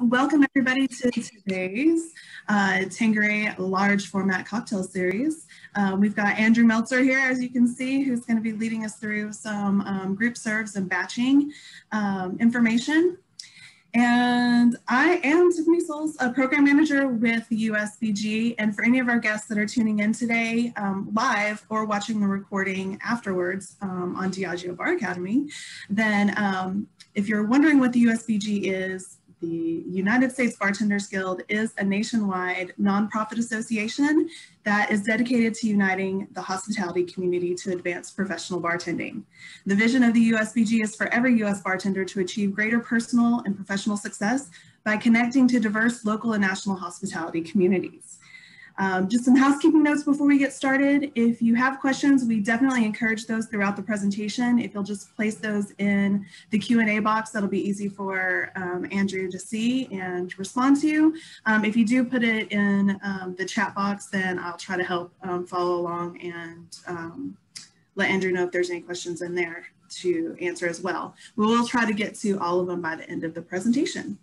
Welcome everybody to today's uh, Tanqueray large format cocktail series. Um, we've got Andrew Meltzer here, as you can see, who's going to be leading us through some um, group serves and batching um, information. And I am Tiffany Souls, a program manager with USBG. And for any of our guests that are tuning in today um, live or watching the recording afterwards um, on Diageo Bar Academy, then um, if you're wondering what the USBG is, the United States Bartenders Guild is a nationwide nonprofit association that is dedicated to uniting the hospitality community to advance professional bartending. The vision of the USBG is for every US bartender to achieve greater personal and professional success by connecting to diverse local and national hospitality communities. Um, just some housekeeping notes before we get started. If you have questions, we definitely encourage those throughout the presentation. If you'll just place those in the Q&A box, that'll be easy for um, Andrew to see and respond to. Um, if you do put it in um, the chat box, then I'll try to help um, follow along and um, let Andrew know if there's any questions in there to answer as well. We will try to get to all of them by the end of the presentation.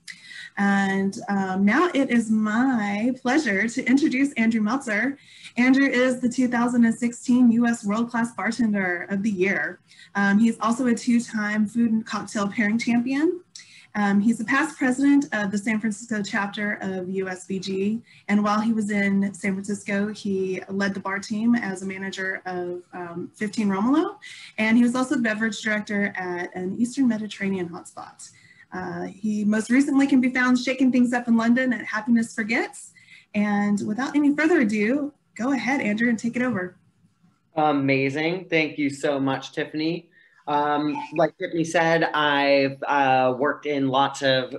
And um, now it is my pleasure to introduce Andrew Meltzer. Andrew is the 2016 U.S. World Class Bartender of the Year. Um, he's also a two-time food and cocktail pairing champion. Um, he's a past president of the San Francisco chapter of USBG, and while he was in San Francisco, he led the bar team as a manager of um, 15 Romolo, and he was also the beverage director at an Eastern Mediterranean hotspot. Uh, he most recently can be found shaking things up in London at Happiness Forgets. And without any further ado, go ahead, Andrew, and take it over. Amazing. Thank you so much, Tiffany. Um, like Tiffany said, I've uh, worked in lots of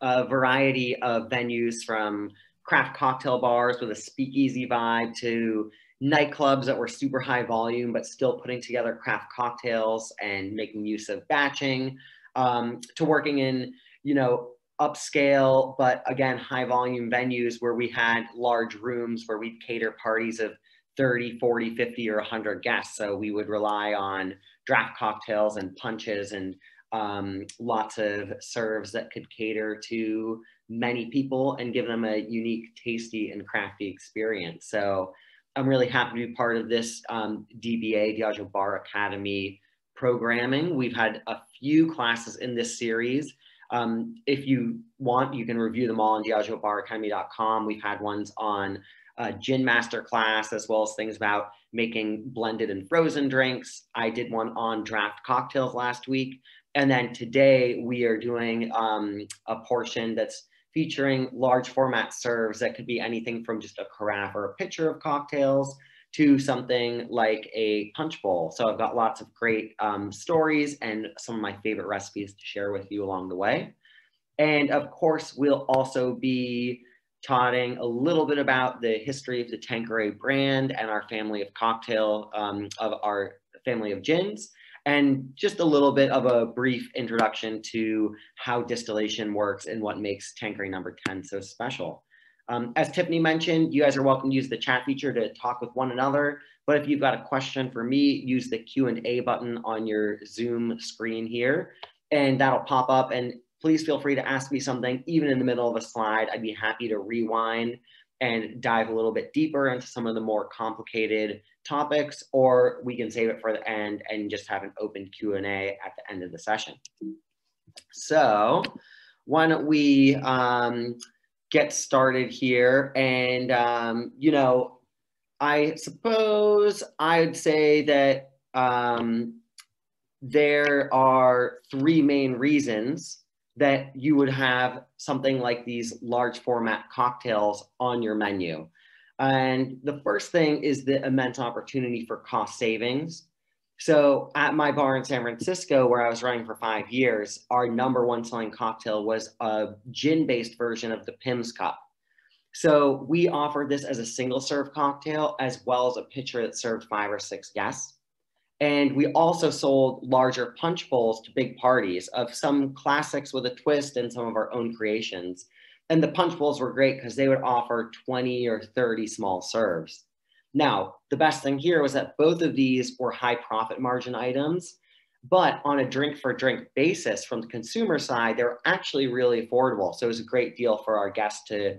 uh, variety of venues from craft cocktail bars with a speakeasy vibe to nightclubs that were super high volume, but still putting together craft cocktails and making use of batching um, to working in, you know, upscale, but again, high volume venues where we had large rooms where we'd cater parties of 30, 40, 50, or 100 guests. So we would rely on draft cocktails and punches and um, lots of serves that could cater to many people and give them a unique, tasty, and crafty experience. So I'm really happy to be part of this um, DBA, Diageo Bar Academy programming. We've had a few classes in this series. Um, if you want, you can review them all on DiageoBarAcademy.com. We've had ones on uh, gin master class, as well as things about making blended and frozen drinks. I did one on draft cocktails last week. And then today we are doing um, a portion that's featuring large format serves that could be anything from just a carafe or a pitcher of cocktails to something like a punch bowl. So I've got lots of great um, stories and some of my favorite recipes to share with you along the way. And of course, we'll also be talking a little bit about the history of the Tanqueray brand and our family of cocktail, um, of our family of gins, and just a little bit of a brief introduction to how distillation works and what makes Tanqueray number 10 so special. Um, as Tiffany mentioned, you guys are welcome to use the chat feature to talk with one another. But if you've got a question for me, use the Q&A button on your Zoom screen here, and that'll pop up. And please feel free to ask me something, even in the middle of a slide. I'd be happy to rewind and dive a little bit deeper into some of the more complicated topics, or we can save it for the end and just have an open Q&A at the end of the session. So why don't we, um, get started here. And, um, you know, I suppose I'd say that um, there are three main reasons that you would have something like these large format cocktails on your menu. And the first thing is the immense opportunity for cost savings. So at my bar in San Francisco, where I was running for five years, our number one selling cocktail was a gin-based version of the Pimm's Cup. So we offered this as a single serve cocktail, as well as a pitcher that served five or six guests. And we also sold larger punch bowls to big parties of some classics with a twist and some of our own creations. And the punch bowls were great because they would offer 20 or 30 small serves. Now, the best thing here was that both of these were high profit margin items. But on a drink for drink basis from the consumer side, they're actually really affordable. So it was a great deal for our guests to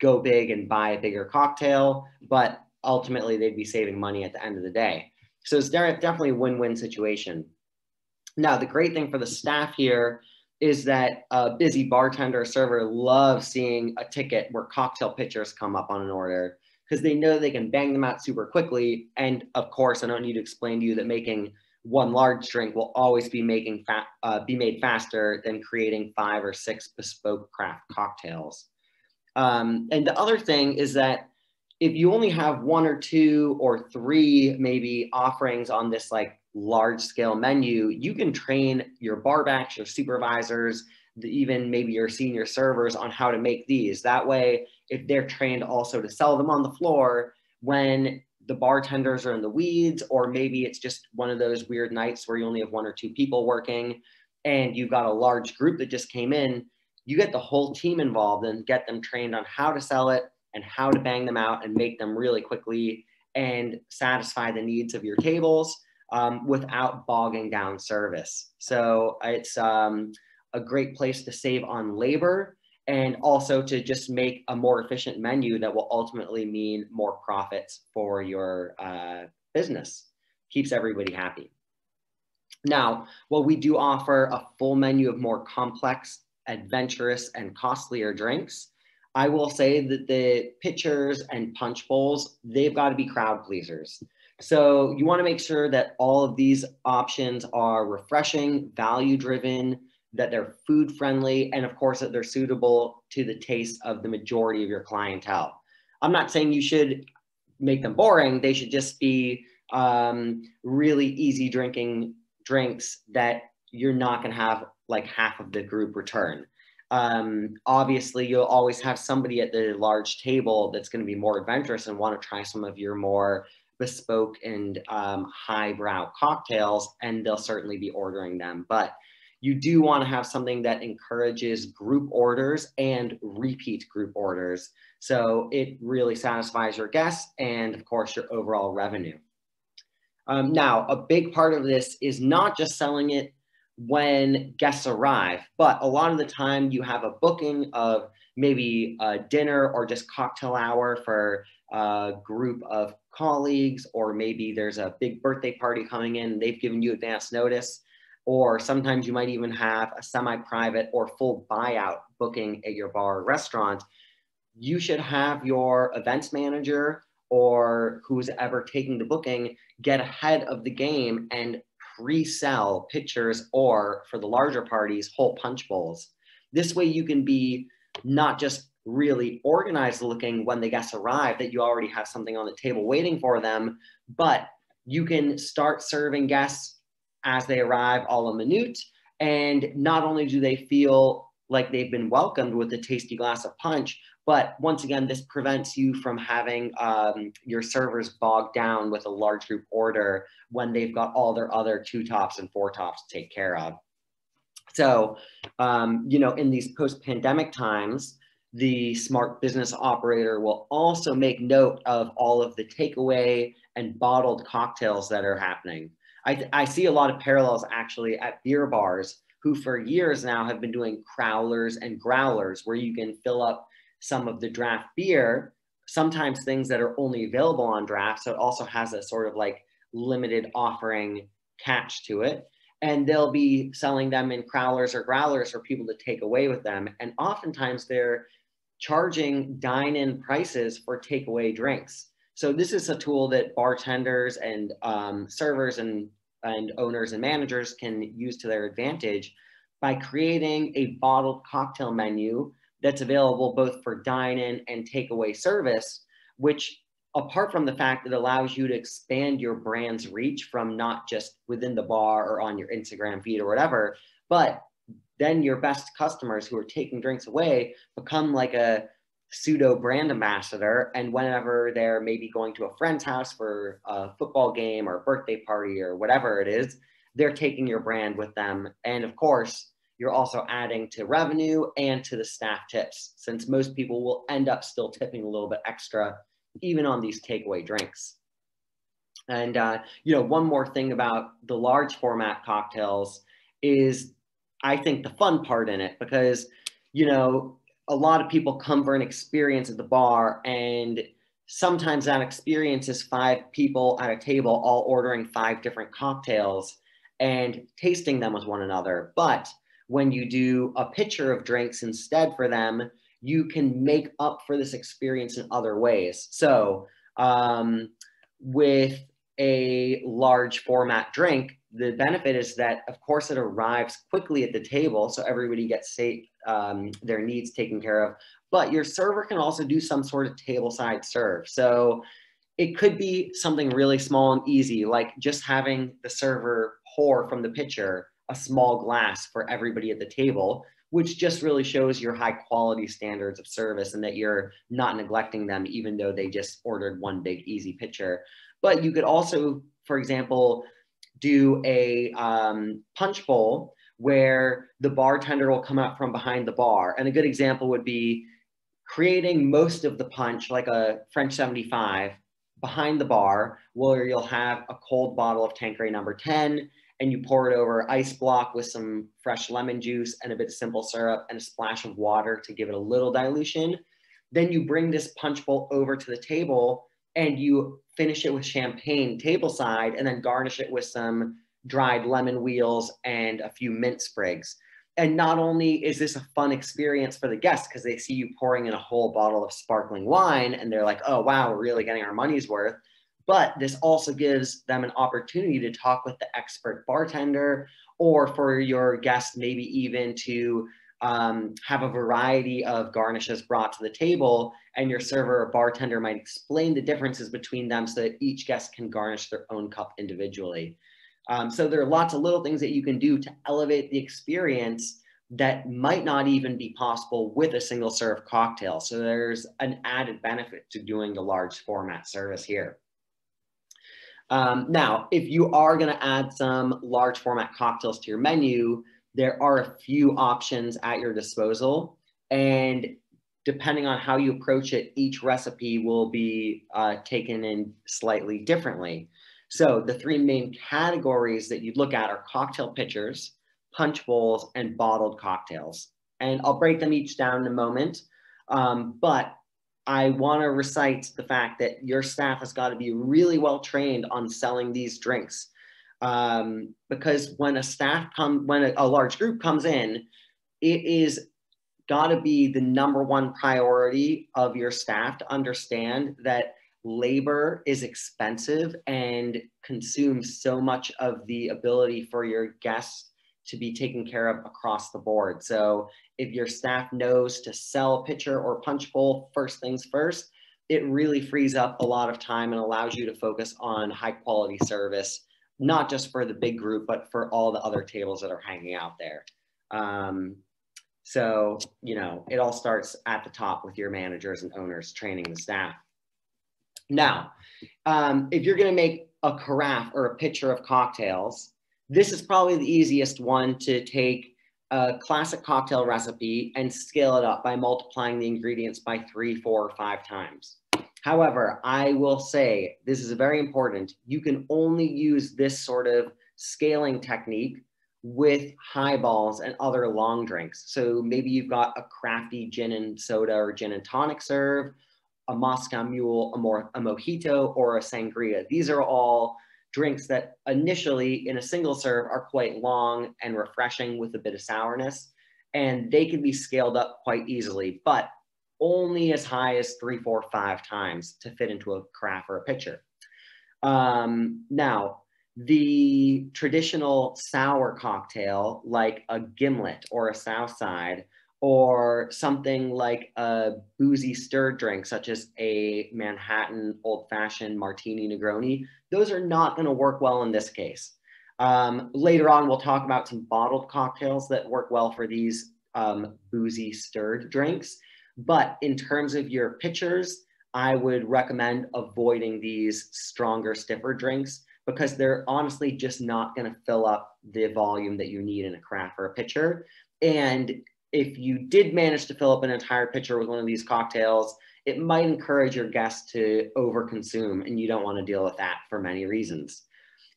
go big and buy a bigger cocktail, but ultimately they'd be saving money at the end of the day. So it's definitely a win-win situation. Now, the great thing for the staff here is that a busy bartender or server loves seeing a ticket where cocktail pitchers come up on an order because they know they can bang them out super quickly. And of course, I don't need to explain to you that making one large drink will always be making fa- uh, be made faster than creating five or six bespoke craft cocktails. Um, and the other thing is that if you only have one or two or three maybe offerings on this like large scale menu, you can train your barbacks, your supervisors, even maybe your senior servers on how to make these. That way, if they're trained also to sell them on the floor, when the bartenders are in the weeds, or maybe it's just one of those weird nights where you only have one or two people working and you've got a large group that just came in, you get the whole team involved and get them trained on how to sell it and how to bang them out and make them really quickly and satisfy the needs of your tables um, without bogging down service. So it's um, a great place to save on labor and also to just make a more efficient menu that will ultimately mean more profits for your uh, business. Keeps everybody happy. Now, while we do offer a full menu of more complex, adventurous, and costlier drinks, I will say that the pitchers and punch bowls, they've got to be crowd pleasers. So you want to make sure that all of these options are refreshing, value driven, that they're food friendly, and of course that they're suitable to the taste of the majority of your clientele. I'm not saying you should make them boring. They should just be um, really easy drinking drinks that you're not going to have like half of the group return. Um, obviously, you'll always have somebody at the large table that's going to be more adventurous and want to try some of your more bespoke and um, highbrow cocktails, and they'll certainly be ordering them. But you do want to have something that encourages group orders and repeat group orders. So it really satisfies your guests and, of course, your overall revenue. Um, now, a big part of this is not just selling it when guests arrive, but a lot of the time you have a booking of maybe a dinner or just cocktail hour for a group of colleagues, or maybe there's a big birthday party coming in, they've given you advance notice. Or sometimes you might even have a semi private or full buyout booking at your bar or restaurant. You should have your events manager or who's ever taking the booking get ahead of the game and pre-sell pitchers or for the larger parties whole punch bowls this way you can be not just really organized looking when the guests arrive that you already have something on the table waiting for them but you can start serving guests as they arrive all a minute and not only do they feel like they've been welcomed with a tasty glass of punch but once again, this prevents you from having um, your servers bogged down with a large group order when they've got all their other two tops and four tops to take care of. So, um, you know, in these post pandemic times, the smart business operator will also make note of all of the takeaway and bottled cocktails that are happening. I, I see a lot of parallels actually at beer bars who for years now have been doing crowlers and growlers where you can fill up some of the draft beer, sometimes things that are only available on draft. So it also has a sort of like limited offering catch to it. And they'll be selling them in crowlers or growlers for people to take away with them. And oftentimes they're charging dine in prices for takeaway drinks. So this is a tool that bartenders and um, servers and, and owners and managers can use to their advantage by creating a bottled cocktail menu that's available both for dine-in and takeaway service, which apart from the fact that allows you to expand your brand's reach from not just within the bar or on your Instagram feed or whatever, but then your best customers who are taking drinks away become like a pseudo brand ambassador. And whenever they're maybe going to a friend's house for a football game or a birthday party or whatever it is, they're taking your brand with them. And of course, you're also adding to revenue and to the staff tips, since most people will end up still tipping a little bit extra, even on these takeaway drinks. And, uh, you know, one more thing about the large format cocktails is I think the fun part in it because, you know, a lot of people come for an experience at the bar and sometimes that experience is five people at a table all ordering five different cocktails and tasting them with one another. But when you do a pitcher of drinks instead for them, you can make up for this experience in other ways. So, um, with a large format drink, the benefit is that, of course, it arrives quickly at the table, so everybody gets safe, um, their needs taken care of. But your server can also do some sort of table side serve. So it could be something really small and easy, like just having the server pour from the pitcher a small glass for everybody at the table, which just really shows your high quality standards of service and that you're not neglecting them, even though they just ordered one big easy pitcher. But you could also, for example, do a um, punch bowl where the bartender will come out from behind the bar. And a good example would be creating most of the punch, like a French 75, behind the bar, where you'll have a cold bottle of Tanqueray number 10 and you pour it over ice block with some fresh lemon juice and a bit of simple syrup and a splash of water to give it a little dilution. Then you bring this punch bowl over to the table and you finish it with champagne tableside and then garnish it with some dried lemon wheels and a few mint sprigs. And not only is this a fun experience for the guests because they see you pouring in a whole bottle of sparkling wine and they're like, oh, wow, we're really getting our money's worth but this also gives them an opportunity to talk with the expert bartender or for your guest, maybe even to um, have a variety of garnishes brought to the table and your server or bartender might explain the differences between them so that each guest can garnish their own cup individually. Um, so there are lots of little things that you can do to elevate the experience that might not even be possible with a single serve cocktail. So there's an added benefit to doing the large format service here. Um, now, if you are going to add some large format cocktails to your menu, there are a few options at your disposal. And depending on how you approach it, each recipe will be uh, taken in slightly differently. So the three main categories that you'd look at are cocktail pitchers, punch bowls, and bottled cocktails. And I'll break them each down in a moment. Um, but I want to recite the fact that your staff has got to be really well trained on selling these drinks. Um, because when a staff come, when a, a large group comes in, it is got to be the number one priority of your staff to understand that labor is expensive and consumes so much of the ability for your guests to be taken care of across the board. So if your staff knows to sell a pitcher or punch bowl first things first, it really frees up a lot of time and allows you to focus on high quality service, not just for the big group, but for all the other tables that are hanging out there. Um, so, you know, it all starts at the top with your managers and owners training the staff. Now, um, if you're going to make a carafe or a pitcher of cocktails, this is probably the easiest one to take a classic cocktail recipe and scale it up by multiplying the ingredients by three, four, or five times. However, I will say this is very important. You can only use this sort of scaling technique with highballs and other long drinks. So maybe you've got a crafty gin and soda or gin and tonic serve, a Moscow Mule, a, more, a mojito, or a sangria. These are all drinks that initially in a single serve are quite long and refreshing with a bit of sourness. And they can be scaled up quite easily, but only as high as three, four, five times to fit into a carafe or a pitcher. Um, now, the traditional sour cocktail, like a gimlet or a southside, or something like a boozy stirred drink, such as a Manhattan old fashioned martini Negroni, those are not going to work well in this case. Um, later on, we'll talk about some bottled cocktails that work well for these um, boozy stirred drinks. But in terms of your pitchers, I would recommend avoiding these stronger, stiffer drinks because they're honestly just not going to fill up the volume that you need in a craft or a pitcher. And if you did manage to fill up an entire pitcher with one of these cocktails, it might encourage your guests to overconsume and you don't want to deal with that for many reasons.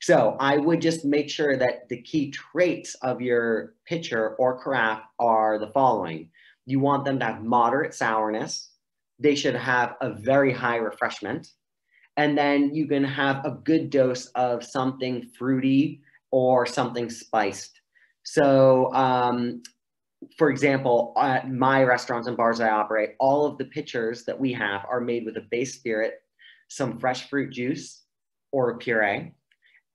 So I would just make sure that the key traits of your pitcher or carafe are the following. You want them to have moderate sourness. They should have a very high refreshment. And then you can have a good dose of something fruity or something spiced. So, um, for example, at my restaurants and bars I operate, all of the pitchers that we have are made with a base spirit, some fresh fruit juice or a puree,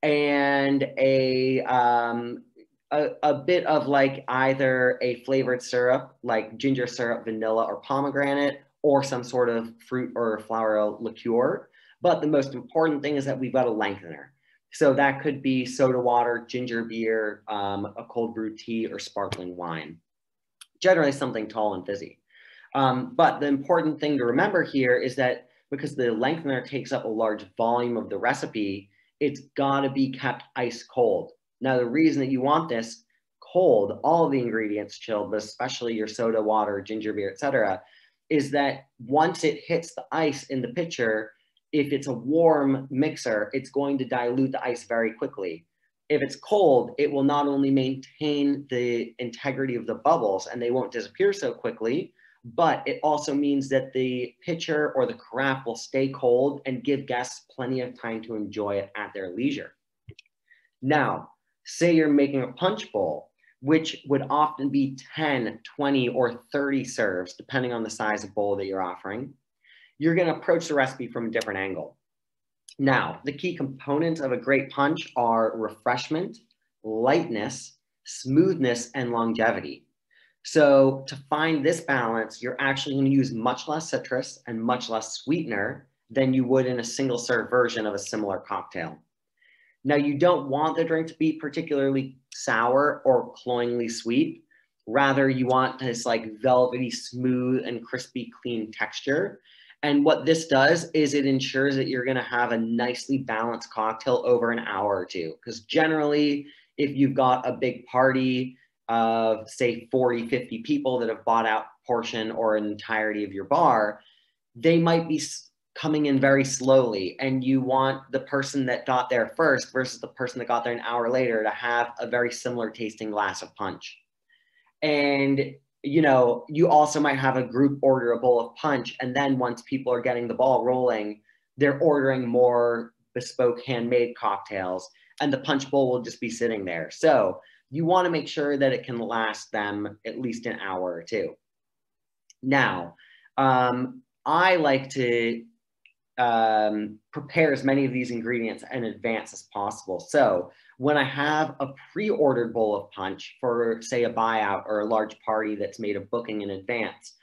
and a, um, a, a bit of like either a flavored syrup, like ginger syrup, vanilla, or pomegranate, or some sort of fruit or flower liqueur. But the most important thing is that we've got a lengthener. So that could be soda water, ginger beer, um, a cold brew tea, or sparkling wine. Generally something tall and fizzy. Um, but the important thing to remember here is that because the lengthener takes up a large volume of the recipe, it's got to be kept ice cold. Now, the reason that you want this cold, all the ingredients chilled, but especially your soda, water, ginger beer, etc., is that once it hits the ice in the pitcher, if it's a warm mixer, it's going to dilute the ice very quickly. If it's cold, it will not only maintain the integrity of the bubbles and they won't disappear so quickly, but it also means that the pitcher or the carafe will stay cold and give guests plenty of time to enjoy it at their leisure. Now, say you're making a punch bowl, which would often be 10, 20, or 30 serves, depending on the size of bowl that you're offering you're going to approach the recipe from a different angle. Now, the key components of a great punch are refreshment, lightness, smoothness, and longevity. So to find this balance, you're actually going to use much less citrus and much less sweetener than you would in a single serve version of a similar cocktail. Now, you don't want the drink to be particularly sour or cloyingly sweet. Rather, you want this like velvety, smooth, and crispy, clean texture and what this does is it ensures that you're going to have a nicely balanced cocktail over an hour or two. Because generally, if you've got a big party of, say, 40, 50 people that have bought out portion or an entirety of your bar, they might be coming in very slowly. And you want the person that got there first versus the person that got there an hour later to have a very similar tasting glass of punch. And you know, you also might have a group order a bowl of punch. And then once people are getting the ball rolling, they're ordering more bespoke handmade cocktails and the punch bowl will just be sitting there. So you want to make sure that it can last them at least an hour or two. Now, um, I like to um, prepare as many of these ingredients in advance as possible. So when I have a pre-ordered bowl of punch for say a buyout or a large party that's made a booking in advance,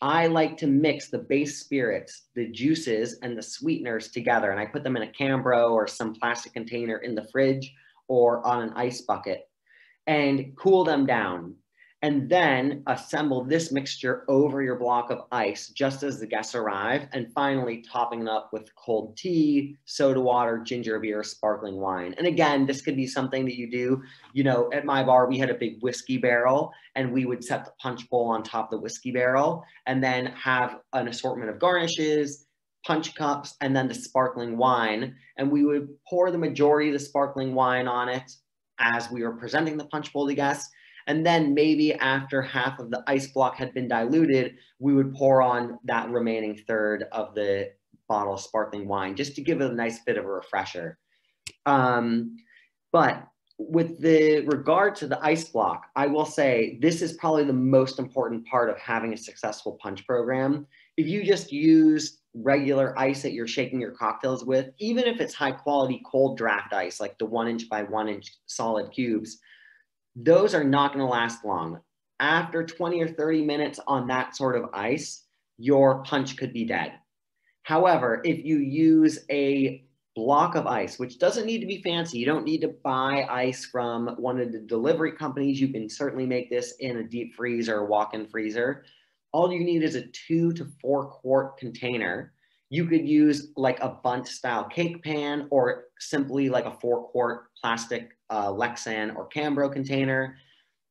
I like to mix the base spirits, the juices and the sweeteners together. And I put them in a Cambro or some plastic container in the fridge or on an ice bucket and cool them down and then assemble this mixture over your block of ice just as the guests arrive, and finally topping it up with cold tea, soda water, ginger beer, sparkling wine. And again, this could be something that you do. You know, at my bar, we had a big whiskey barrel, and we would set the punch bowl on top of the whiskey barrel, and then have an assortment of garnishes, punch cups, and then the sparkling wine. And we would pour the majority of the sparkling wine on it as we were presenting the punch bowl to guests and then maybe after half of the ice block had been diluted, we would pour on that remaining third of the bottle of sparkling wine just to give it a nice bit of a refresher. Um, but with the regard to the ice block, I will say this is probably the most important part of having a successful punch program. If you just use regular ice that you're shaking your cocktails with, even if it's high quality cold draft ice, like the one inch by one inch solid cubes, those are not going to last long. After 20 or 30 minutes on that sort of ice, your punch could be dead. However, if you use a block of ice, which doesn't need to be fancy, you don't need to buy ice from one of the delivery companies. You can certainly make this in a deep freezer or walk-in freezer. All you need is a two to four quart container. You could use like a bundt style cake pan or simply like a four quart plastic uh, Lexan or Cambro container,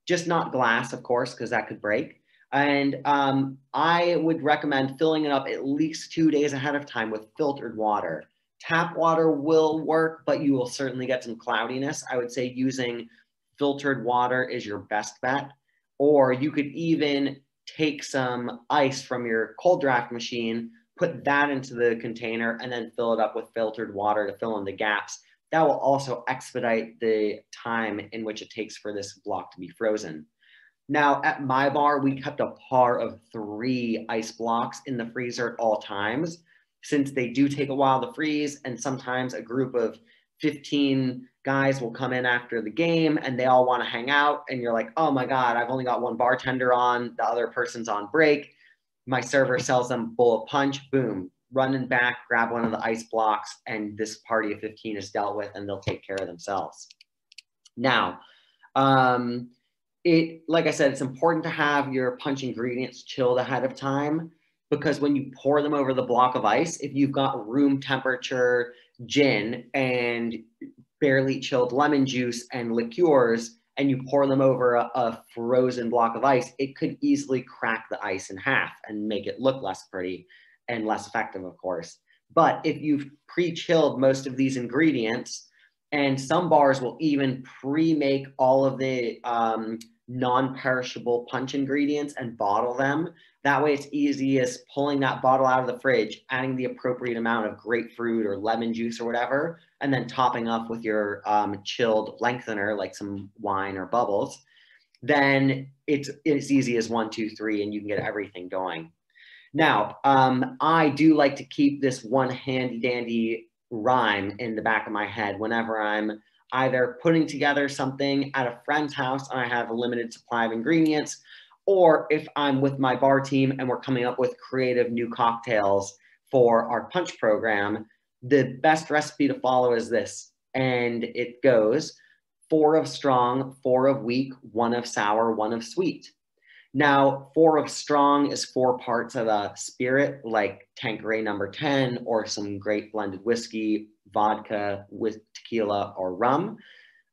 just not glass, of course, because that could break. And um, I would recommend filling it up at least two days ahead of time with filtered water. Tap water will work, but you will certainly get some cloudiness. I would say using filtered water is your best bet. Or you could even take some ice from your cold draft machine, put that into the container, and then fill it up with filtered water to fill in the gaps. That will also expedite the time in which it takes for this block to be frozen. Now, at my bar, we kept a par of three ice blocks in the freezer at all times, since they do take a while to freeze, and sometimes a group of 15 guys will come in after the game and they all want to hang out, and you're like, oh my God, I've only got one bartender on, the other person's on break. My server sells them bullet punch, boom, running back, grab one of the ice blocks, and this party of 15 is dealt with, and they'll take care of themselves. Now, um, it like I said, it's important to have your punch ingredients chilled ahead of time because when you pour them over the block of ice, if you've got room temperature gin and barely chilled lemon juice and liqueurs and you pour them over a, a, frozen block of ice, it could easily crack the ice in half and make it look less pretty and less effective, of course. But if you've pre-chilled most of these ingredients, and some bars will even pre-make all of the um, non-perishable punch ingredients and bottle them. That way it's easy as pulling that bottle out of the fridge, adding the appropriate amount of grapefruit or lemon juice or whatever, and then topping off with your um, chilled lengthener, like some wine or bubbles, then it's as easy as one, two, three, and you can get everything going. Now, um, I do like to keep this one handy dandy rhyme in the back of my head whenever I'm either putting together something at a friend's house and I have a limited supply of ingredients, or if I'm with my bar team and we're coming up with creative new cocktails for our punch program, the best recipe to follow is this. And it goes four of strong, four of weak, one of sour, one of sweet. Now, four of strong is four parts of a spirit like Tanqueray number 10 or some great blended whiskey, vodka with tequila or rum.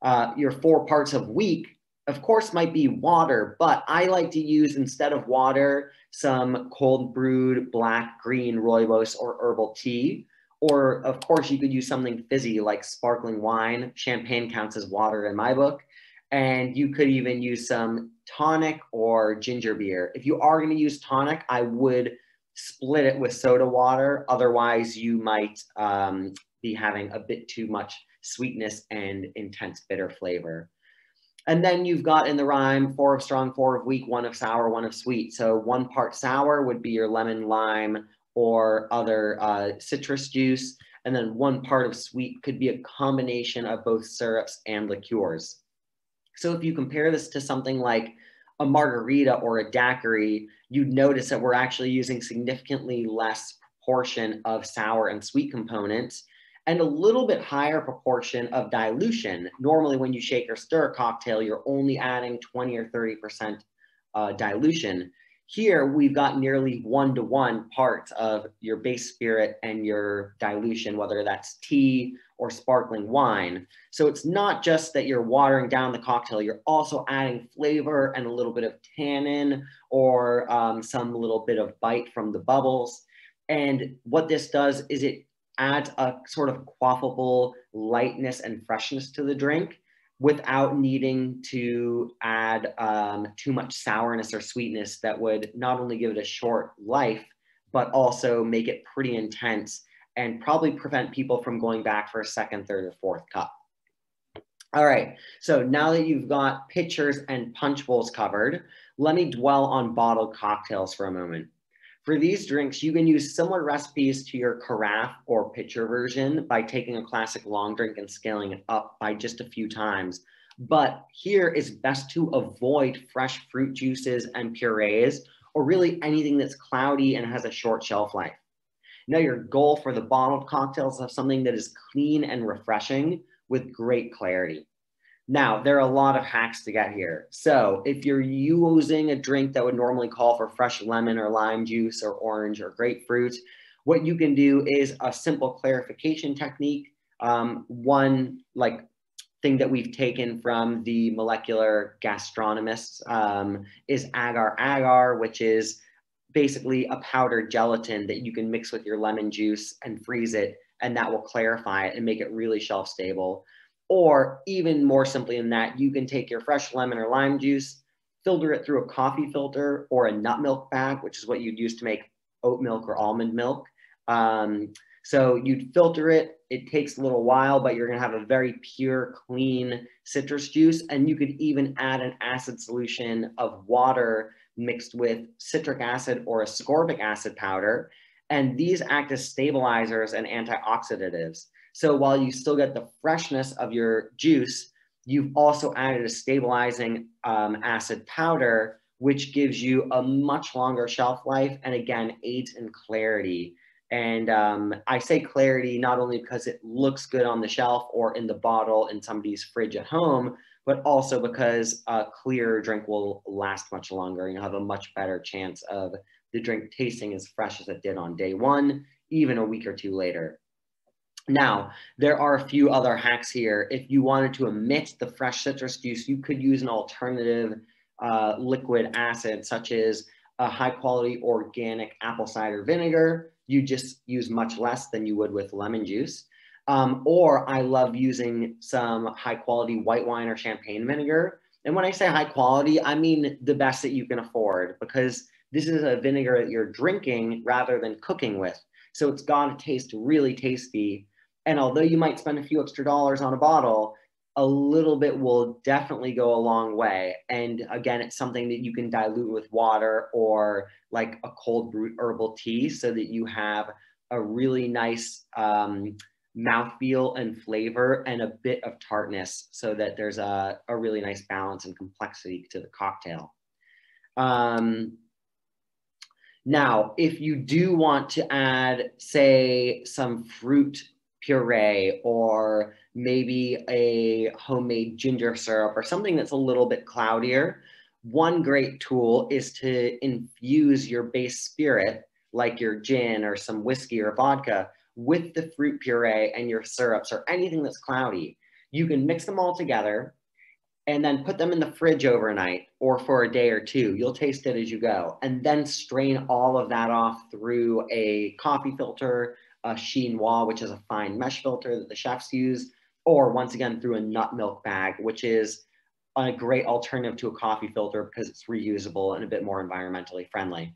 Uh, your four parts of weak, of course, might be water, but I like to use instead of water some cold brewed black, green rooibos or herbal tea. Or, of course, you could use something fizzy like sparkling wine. Champagne counts as water in my book. And you could even use some tonic or ginger beer. If you are going to use tonic, I would split it with soda water. Otherwise, you might um, be having a bit too much sweetness and intense bitter flavor. And then you've got in the rhyme four of strong, four of weak, one of sour, one of sweet. So one part sour would be your lemon, lime, or other uh, citrus juice. And then one part of sweet could be a combination of both syrups and liqueurs. So if you compare this to something like a margarita or a daiquiri, you'd notice that we're actually using significantly less proportion of sour and sweet components and a little bit higher proportion of dilution. Normally, when you shake or stir a cocktail, you're only adding 20 or 30% uh, dilution. Here, we've got nearly one to one parts of your base spirit and your dilution, whether that's tea or sparkling wine. So it's not just that you're watering down the cocktail, you're also adding flavor and a little bit of tannin or um, some little bit of bite from the bubbles. And what this does is it adds a sort of quaffable lightness and freshness to the drink without needing to add um, too much sourness or sweetness that would not only give it a short life, but also make it pretty intense and probably prevent people from going back for a second, third, or fourth cup. All right, so now that you've got pitchers and punch bowls covered, let me dwell on bottled cocktails for a moment. For these drinks, you can use similar recipes to your carafe or pitcher version by taking a classic long drink and scaling it up by just a few times. But here is best to avoid fresh fruit juices and purees, or really anything that's cloudy and has a short shelf life. Now, your goal for the bottled cocktails is have something that is clean and refreshing with great clarity. Now, there are a lot of hacks to get here. So if you're using a drink that would normally call for fresh lemon or lime juice or orange or grapefruit, what you can do is a simple clarification technique. Um, one, like thing that we've taken from the molecular gastronomists um, is agar agar, which is basically a powdered gelatin that you can mix with your lemon juice and freeze it, and that will clarify it and make it really shelf stable. Or even more simply than that, you can take your fresh lemon or lime juice, filter it through a coffee filter or a nut milk bag, which is what you'd use to make oat milk or almond milk. Um, so you'd filter it. It takes a little while, but you're going to have a very pure, clean citrus juice. And you could even add an acid solution of water mixed with citric acid or ascorbic acid powder. And these act as stabilizers and antioxidatives. So while you still get the freshness of your juice, you've also added a stabilizing um, acid powder, which gives you a much longer shelf life and again aids in clarity. And um, I say clarity not only because it looks good on the shelf or in the bottle in somebody's fridge at home, but also because a clear drink will last much longer. You'll have a much better chance of the drink tasting as fresh as it did on day one, even a week or two later. Now, there are a few other hacks here. If you wanted to emit the fresh citrus juice, you could use an alternative uh, liquid acid, such as a high quality organic apple cider vinegar. You just use much less than you would with lemon juice. Um, or I love using some high quality white wine or champagne vinegar. And when I say high quality, I mean the best that you can afford because this is a vinegar that you're drinking rather than cooking with. So it's got to taste really tasty. And although you might spend a few extra dollars on a bottle, a little bit will definitely go a long way. And again, it's something that you can dilute with water or like a cold brewed herbal tea so that you have a really nice um, mouthfeel and flavor and a bit of tartness so that there's a, a really nice balance and complexity to the cocktail. Um, now, if you do want to add, say, some fruit puree or maybe a homemade ginger syrup or something that's a little bit cloudier, one great tool is to infuse your base spirit, like your gin or some whiskey or vodka, with the fruit puree and your syrups or anything that's cloudy. You can mix them all together and then put them in the fridge overnight or for a day or two. You'll taste it as you go. And then strain all of that off through a coffee filter, a chinois, which is a fine mesh filter that the chefs use, or once again through a nut milk bag, which is a great alternative to a coffee filter because it's reusable and a bit more environmentally friendly.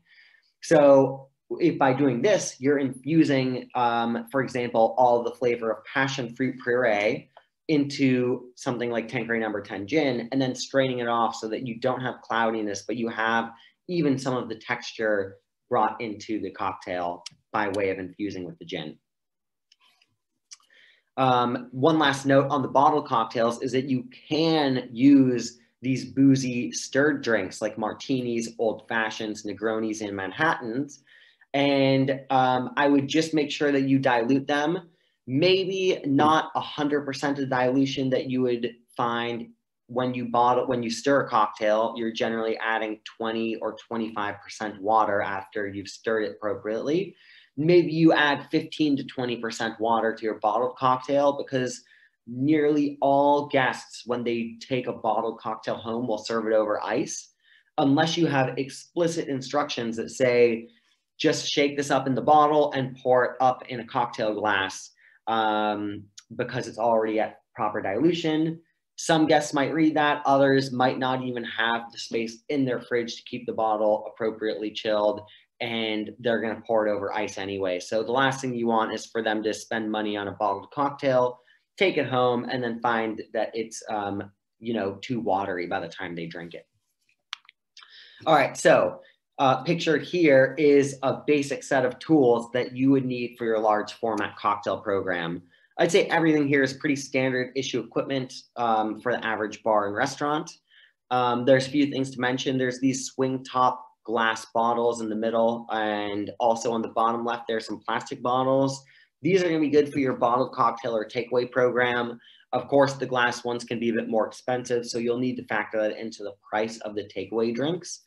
So if by doing this, you're infusing, um, for example, all the flavor of passion fruit puree into something like Tanqueray number 10 gin and then straining it off so that you don't have cloudiness, but you have even some of the texture brought into the cocktail by way of infusing with the gin. Um, one last note on the bottle cocktails is that you can use these boozy stirred drinks like martinis, old fashions, Negronis, and Manhattans and um, I would just make sure that you dilute them. Maybe not a hundred percent of the dilution that you would find when you bottle when you stir a cocktail. You're generally adding 20 or 25 percent water after you've stirred it appropriately. Maybe you add 15 to 20 percent water to your bottled cocktail because nearly all guests, when they take a bottled cocktail home, will serve it over ice, unless you have explicit instructions that say just shake this up in the bottle and pour it up in a cocktail glass um, because it's already at proper dilution. Some guests might read that, others might not even have the space in their fridge to keep the bottle appropriately chilled and they're going to pour it over ice anyway. So the last thing you want is for them to spend money on a bottled cocktail, take it home, and then find that it's, um, you know, too watery by the time they drink it. All right, so uh, pictured here is a basic set of tools that you would need for your large format cocktail program. I'd say everything here is pretty standard issue equipment um, for the average bar and restaurant. Um, there's a few things to mention. There's these swing top glass bottles in the middle and also on the bottom left, there's some plastic bottles. These are gonna be good for your bottled cocktail or takeaway program. Of course, the glass ones can be a bit more expensive, so you'll need to factor that into the price of the takeaway drinks.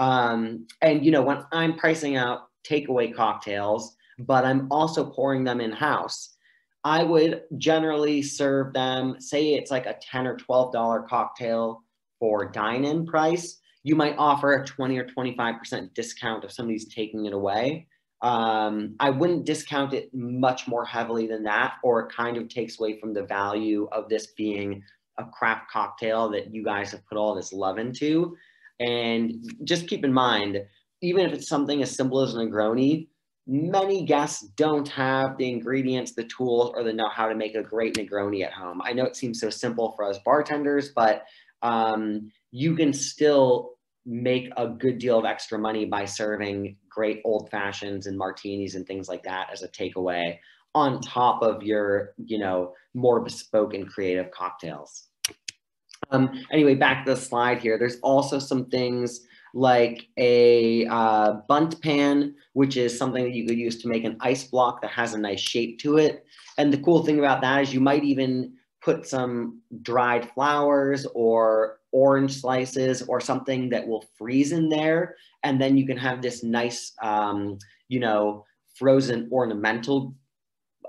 Um, and you know, when I'm pricing out takeaway cocktails, but I'm also pouring them in house, I would generally serve them, say it's like a 10 or $12 cocktail for dine-in price. You might offer a 20 or 25% discount if somebody's taking it away. Um, I wouldn't discount it much more heavily than that, or it kind of takes away from the value of this being a craft cocktail that you guys have put all this love into. And just keep in mind, even if it's something as simple as a Negroni, many guests don't have the ingredients, the tools, or the know how to make a great Negroni at home. I know it seems so simple for us bartenders, but um, you can still make a good deal of extra money by serving great old fashions and martinis and things like that as a takeaway on top of your, you know, more bespoke and creative cocktails. Um, anyway, back to the slide here. There's also some things like a uh, bundt pan, which is something that you could use to make an ice block that has a nice shape to it. And the cool thing about that is you might even put some dried flowers or orange slices or something that will freeze in there. And then you can have this nice, um, you know, frozen ornamental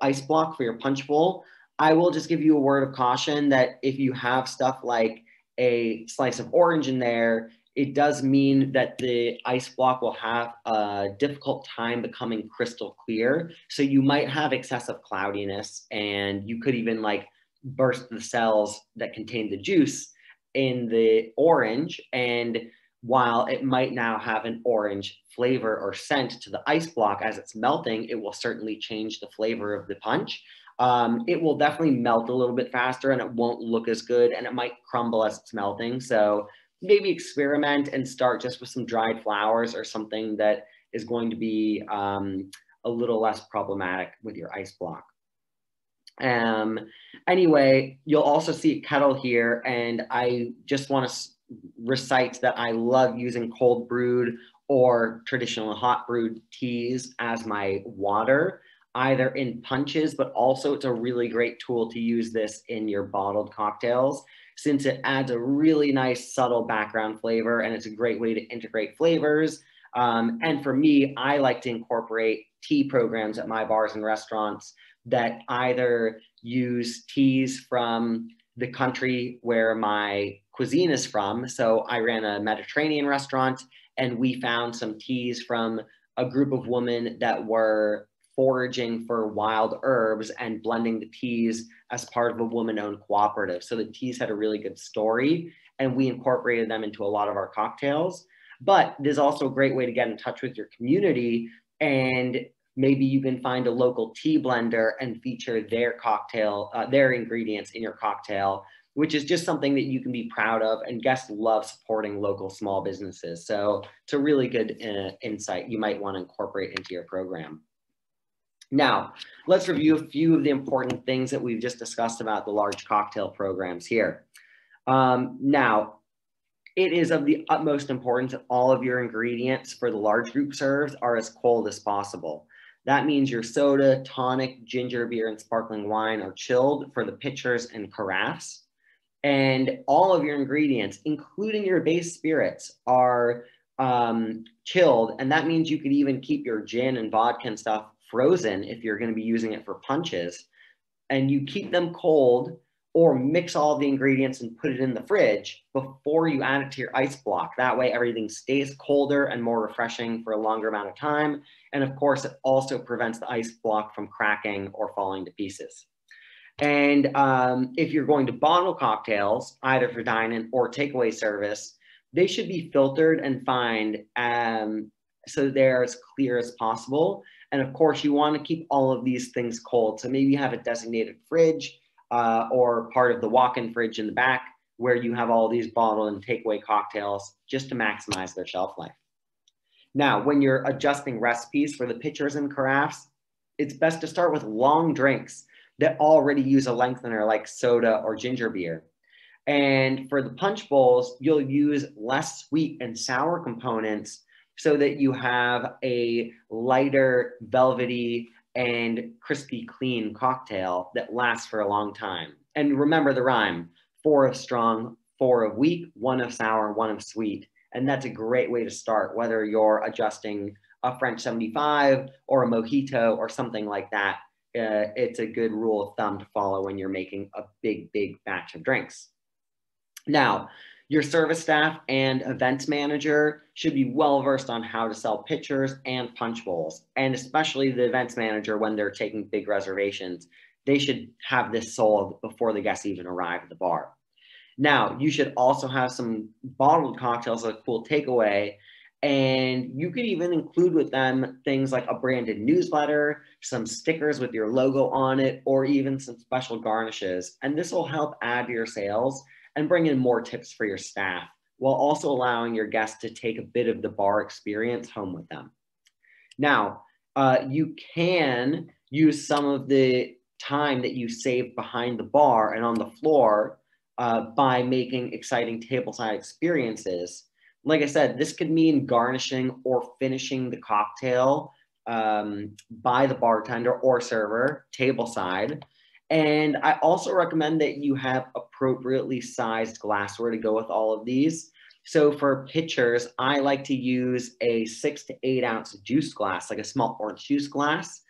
ice block for your punch bowl. I will just give you a word of caution that if you have stuff like a slice of orange in there, it does mean that the ice block will have a difficult time becoming crystal clear. So you might have excessive cloudiness and you could even like burst the cells that contain the juice in the orange. And while it might now have an orange flavor or scent to the ice block as it's melting, it will certainly change the flavor of the punch. Um, it will definitely melt a little bit faster and it won't look as good and it might crumble as it's melting. So maybe experiment and start just with some dried flowers or something that is going to be um, a little less problematic with your ice block. Um, anyway, you'll also see a kettle here, and I just want to recite that I love using cold brewed or traditional hot brewed teas as my water, either in punches, but also it's a really great tool to use this in your bottled cocktails since it adds a really nice subtle background flavor and it's a great way to integrate flavors. Um, and for me, I like to incorporate tea programs at my bars and restaurants that either use teas from the country where my cuisine is from. So I ran a Mediterranean restaurant and we found some teas from a group of women that were foraging for wild herbs and blending the teas as part of a woman-owned cooperative. So the teas had a really good story and we incorporated them into a lot of our cocktails. But there's also a great way to get in touch with your community and maybe you can find a local tea blender and feature their cocktail, uh, their ingredients in your cocktail, which is just something that you can be proud of. And guests love supporting local small businesses. So it's a really good uh, insight you might want to incorporate into your program. Now, let's review a few of the important things that we've just discussed about the large cocktail programs here. Um, now, it is of the utmost importance that all of your ingredients for the large group serves are as cold as possible. That means your soda, tonic, ginger beer, and sparkling wine are chilled for the pitchers and carafes. And all of your ingredients, including your base spirits, are um, chilled. And that means you could even keep your gin and vodka and stuff frozen if you're going to be using it for punches. And you keep them cold or mix all the ingredients and put it in the fridge before you add it to your ice block. That way everything stays colder and more refreshing for a longer amount of time. And of course, it also prevents the ice block from cracking or falling to pieces. And um, if you're going to bottle cocktails, either for dine-in or takeaway service, they should be filtered and fined um, so they're as clear as possible. And of course, you want to keep all of these things cold. So maybe you have a designated fridge uh, or part of the walk-in fridge in the back where you have all these bottle and takeaway cocktails just to maximize their shelf life. Now, when you're adjusting recipes for the pitchers and carafes, it's best to start with long drinks that already use a lengthener like soda or ginger beer. And for the punch bowls, you'll use less sweet and sour components so that you have a lighter, velvety, and crispy clean cocktail that lasts for a long time. And remember the rhyme, four of strong, four of weak, one of sour, one of sweet. And that's a great way to start, whether you're adjusting a French 75 or a mojito or something like that. uh, it's a good rule of thumb to follow when you're making a big, big batch of drinks. Now, your service staff and events manager should be well versed on how to sell pitchers and punch bowls, and especially the events manager when they're taking big reservations. They should have this sold before the guests even arrive at the bar. Now, you should also have some bottled cocktails, as a cool takeaway, and you could even include with them things like a branded newsletter, some stickers with your logo on it, or even some special garnishes. And this will help add to your sales and bring in more tips for your staff while also allowing your guests to take a bit of the bar experience home with them. Now, uh, you can use some of the time that you save behind the bar and on the floor uh, by making exciting tableside experiences. Like I said, this could mean garnishing or finishing the cocktail um, by the bartender or server tableside. And I also recommend that you have appropriately sized glassware to go with all of these. So for pitchers, I like to use a six to eight ounce juice glass, like a small orange juice glass.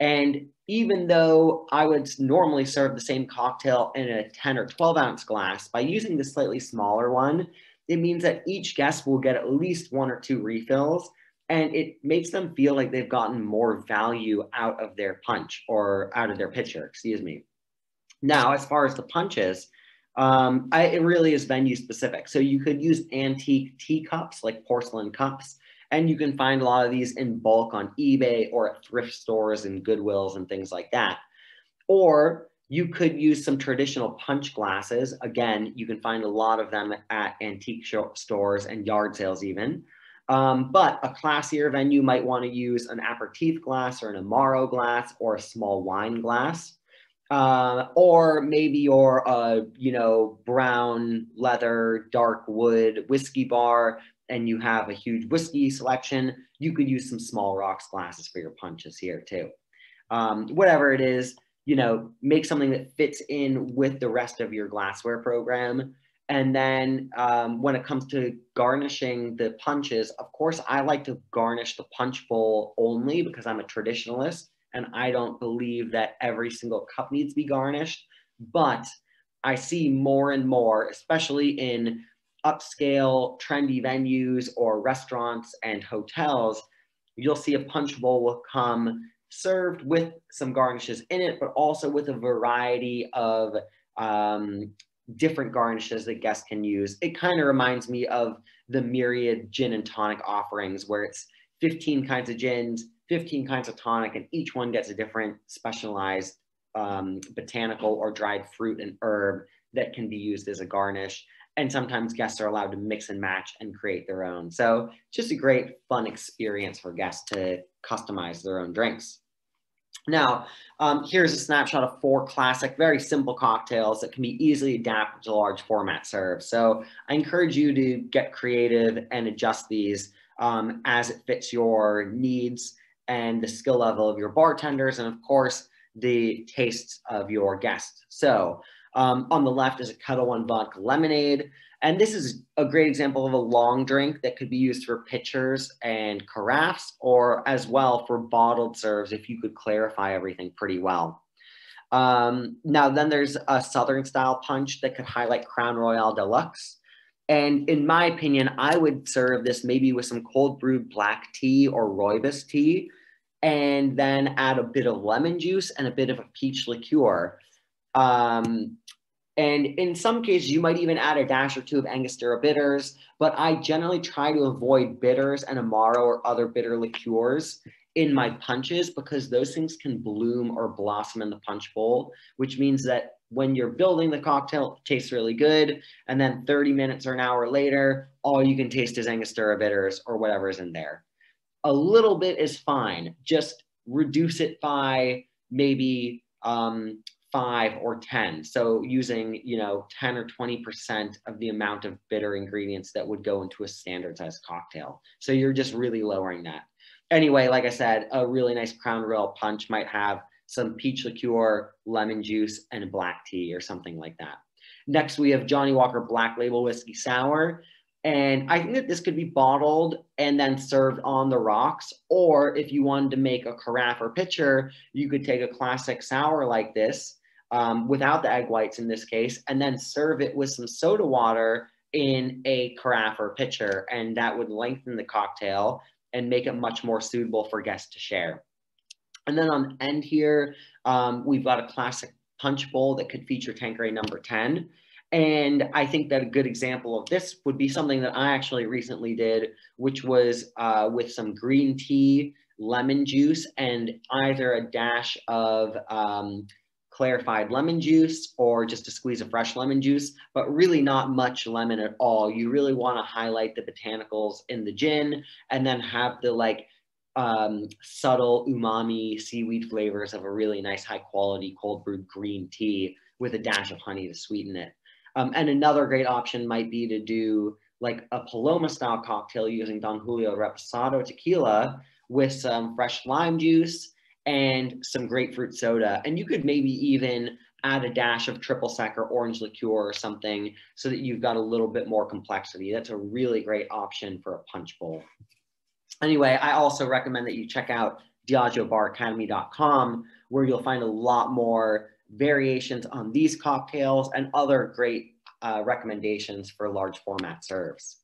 And even though I would normally serve the same cocktail in a 10 or 12 ounce glass, by using the slightly smaller one, it means that each guest will get at least one or two refills and it makes them feel like they've gotten more value out of their punch or out of their pitcher, excuse me. Now, as far as the punches, um, I, it really is venue specific. So you could use antique teacups like porcelain cups, and you can find a lot of these in bulk on eBay or at thrift stores and Goodwills and things like that. Or you could use some traditional punch glasses. Again, you can find a lot of them at antique stores and yard sales even. Um, but a classier venue might want to use an aperitif glass or an Amaro glass or a small wine glass. Uh, or maybe you're a, you know, brown leather, dark wood whiskey bar and you have a huge whiskey selection. You could use some small rocks glasses for your punches here too. Um, whatever it is, you know, make something that fits in with the rest of your glassware program and then um, when it comes to garnishing the punches, of course, I like to garnish the punch bowl only because I'm a traditionalist and I don't believe that every single cup needs to be garnished. But I see more and more, especially in upscale, trendy venues or restaurants and hotels, you'll see a punch bowl will come served with some garnishes in it, but also with a variety of um, different garnishes that guests can use. It kind of reminds me of the myriad gin and tonic offerings where it's 15 kinds of gins, 15 kinds of tonic, and each one gets a different specialized um, botanical or dried fruit and herb that can be used as a garnish. And sometimes guests are allowed to mix and match and create their own. So just a great fun experience for guests to customize their own drinks. Now, um, here's a snapshot of four classic, very simple cocktails that can be easily adapted to large format serves. So I encourage you to get creative and adjust these um, as it fits your needs and the skill level of your bartenders and of course the tastes of your guests. So um, on the left is a Ketel One vodka lemonade. And this is a great example of a long drink that could be used for pitchers and carafes, or as well for bottled serves if you could clarify everything pretty well. Um, now, then there's a Southern style punch that could highlight Crown Royal Deluxe. And in my opinion, I would serve this maybe with some cold brewed black tea or rooibos tea, and then add a bit of lemon juice and a bit of a peach liqueur. Um, and in some cases, you might even add a dash or two of Angostura bitters, but I generally try to avoid bitters and Amaro or other bitter liqueurs in my punches because those things can bloom or blossom in the punch bowl, which means that when you're building the cocktail, it tastes really good. And then 30 minutes or an hour later, all you can taste is Angostura bitters or whatever's in there. A little bit is fine. Just reduce it by maybe um, five or 10. So using, you know, 10 or 20% of the amount of bitter ingredients that would go into a standard size cocktail. So you're just really lowering that. Anyway, like I said, a really nice Crown Royal punch might have some peach liqueur, lemon juice, and black tea or something like that. Next, we have Johnnie Walker Black Label Whiskey Sour. And I think that this could be bottled and then served on the rocks. Or if you wanted to make a carafe or pitcher, you could take a classic sour like this um, without the egg whites in this case, and then serve it with some soda water in a carafe or pitcher. And that would lengthen the cocktail and make it much more suitable for guests to share. And then on the end here, um, we've got a classic punch bowl that could feature Tanqueray number 10. And I think that a good example of this would be something that I actually recently did, which was uh, with some green tea, lemon juice, and either a dash of um, clarified lemon juice or just a squeeze of fresh lemon juice, but really not much lemon at all. You really want to highlight the botanicals in the gin and then have the like um, subtle umami seaweed flavors of a really nice high quality cold brewed green tea with a dash of honey to sweeten it. Um, and another great option might be to do like a Paloma style cocktail using Don Julio Reposado tequila with some fresh lime juice and some grapefruit soda. And you could maybe even add a dash of triple sec or orange liqueur or something so that you've got a little bit more complexity. That's a really great option for a punch bowl. Anyway, I also recommend that you check out diageobaracademy.com where you'll find a lot more variations on these cocktails and other great uh, recommendations for large format serves.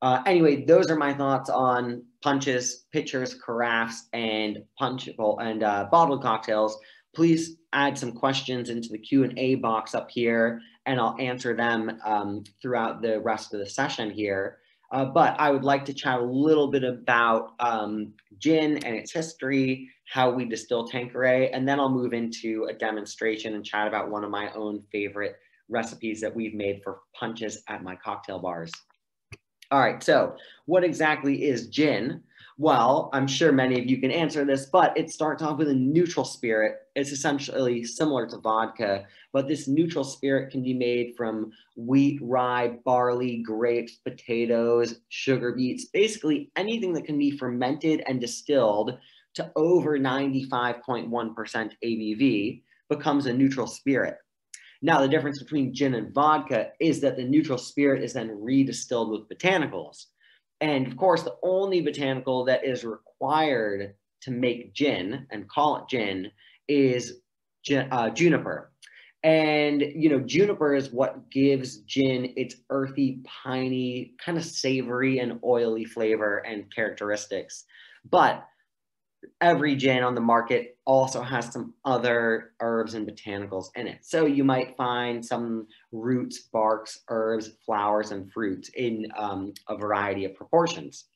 Uh, anyway, those are my thoughts on punches, pitchers, carafes, and punchable and uh, bottled cocktails. Please add some questions into the Q&A box up here, and I'll answer them um, throughout the rest of the session here. Uh, but I would like to chat a little bit about um, gin and its history, how we distill Tanqueray, and then I'll move into a demonstration and chat about one of my own favorite recipes that we've made for punches at my cocktail bars. All right, so what exactly is gin? Well, I'm sure many of you can answer this, but it starts off with a neutral spirit. It's essentially similar to vodka, but this neutral spirit can be made from wheat, rye, barley, grapes, potatoes, sugar beets, basically anything that can be fermented and distilled to over 95.1% ABV becomes a neutral spirit. Now, the difference between gin and vodka is that the neutral spirit is then redistilled with botanicals. And of course, the only botanical that is required to make gin and call it gin is uh, juniper. And, you know, juniper is what gives gin its earthy, piney, kind of savory and oily flavor and characteristics. But every gin on the market also has some other herbs and botanicals in it. So you might find some roots, barks, herbs, flowers, and fruits in um, a variety of proportions.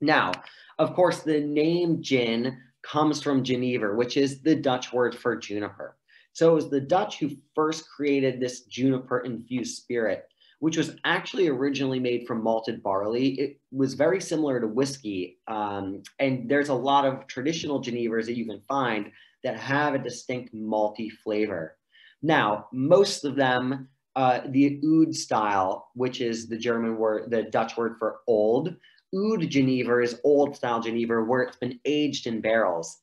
Now, of course, the name gin comes from Genever, which is the Dutch word for juniper. So it was the Dutch who first created this juniper infused spirit which was actually originally made from malted barley. It was very similar to whiskey. Um, and there's a lot of traditional Genevers that you can find that have a distinct malty flavor. Now, most of them, uh, the oud style, which is the German word, the Dutch word for old, oud Genever is old style Genever where it's been aged in barrels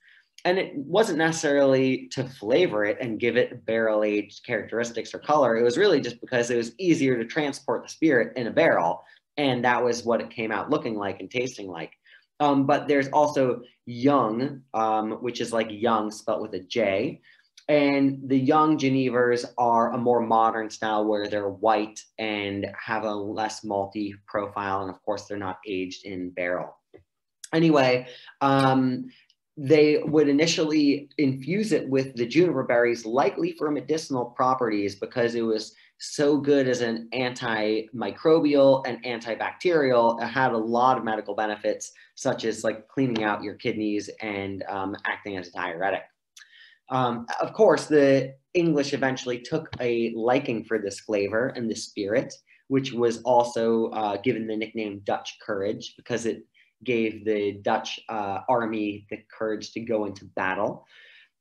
and it wasn't necessarily to flavor it and give it barrel aged characteristics or color. It was really just because it was easier to transport the spirit in a barrel. And that was what it came out looking like and tasting like. Um, but there's also young, um, which is like young spelt with a J. And the young Genevers are a more modern style where they're white and have a less malty profile. And of course, they're not aged in barrel. Anyway, um, they would initially infuse it with the juniper berries, likely for medicinal properties because it was so good as an antimicrobial and antibacterial. It had a lot of medical benefits, such as like cleaning out your kidneys and um, acting as a diuretic. Um, of course, the English eventually took a liking for this flavor and this spirit, which was also uh, given the nickname Dutch courage because it gave the Dutch uh, army the courage to go into battle.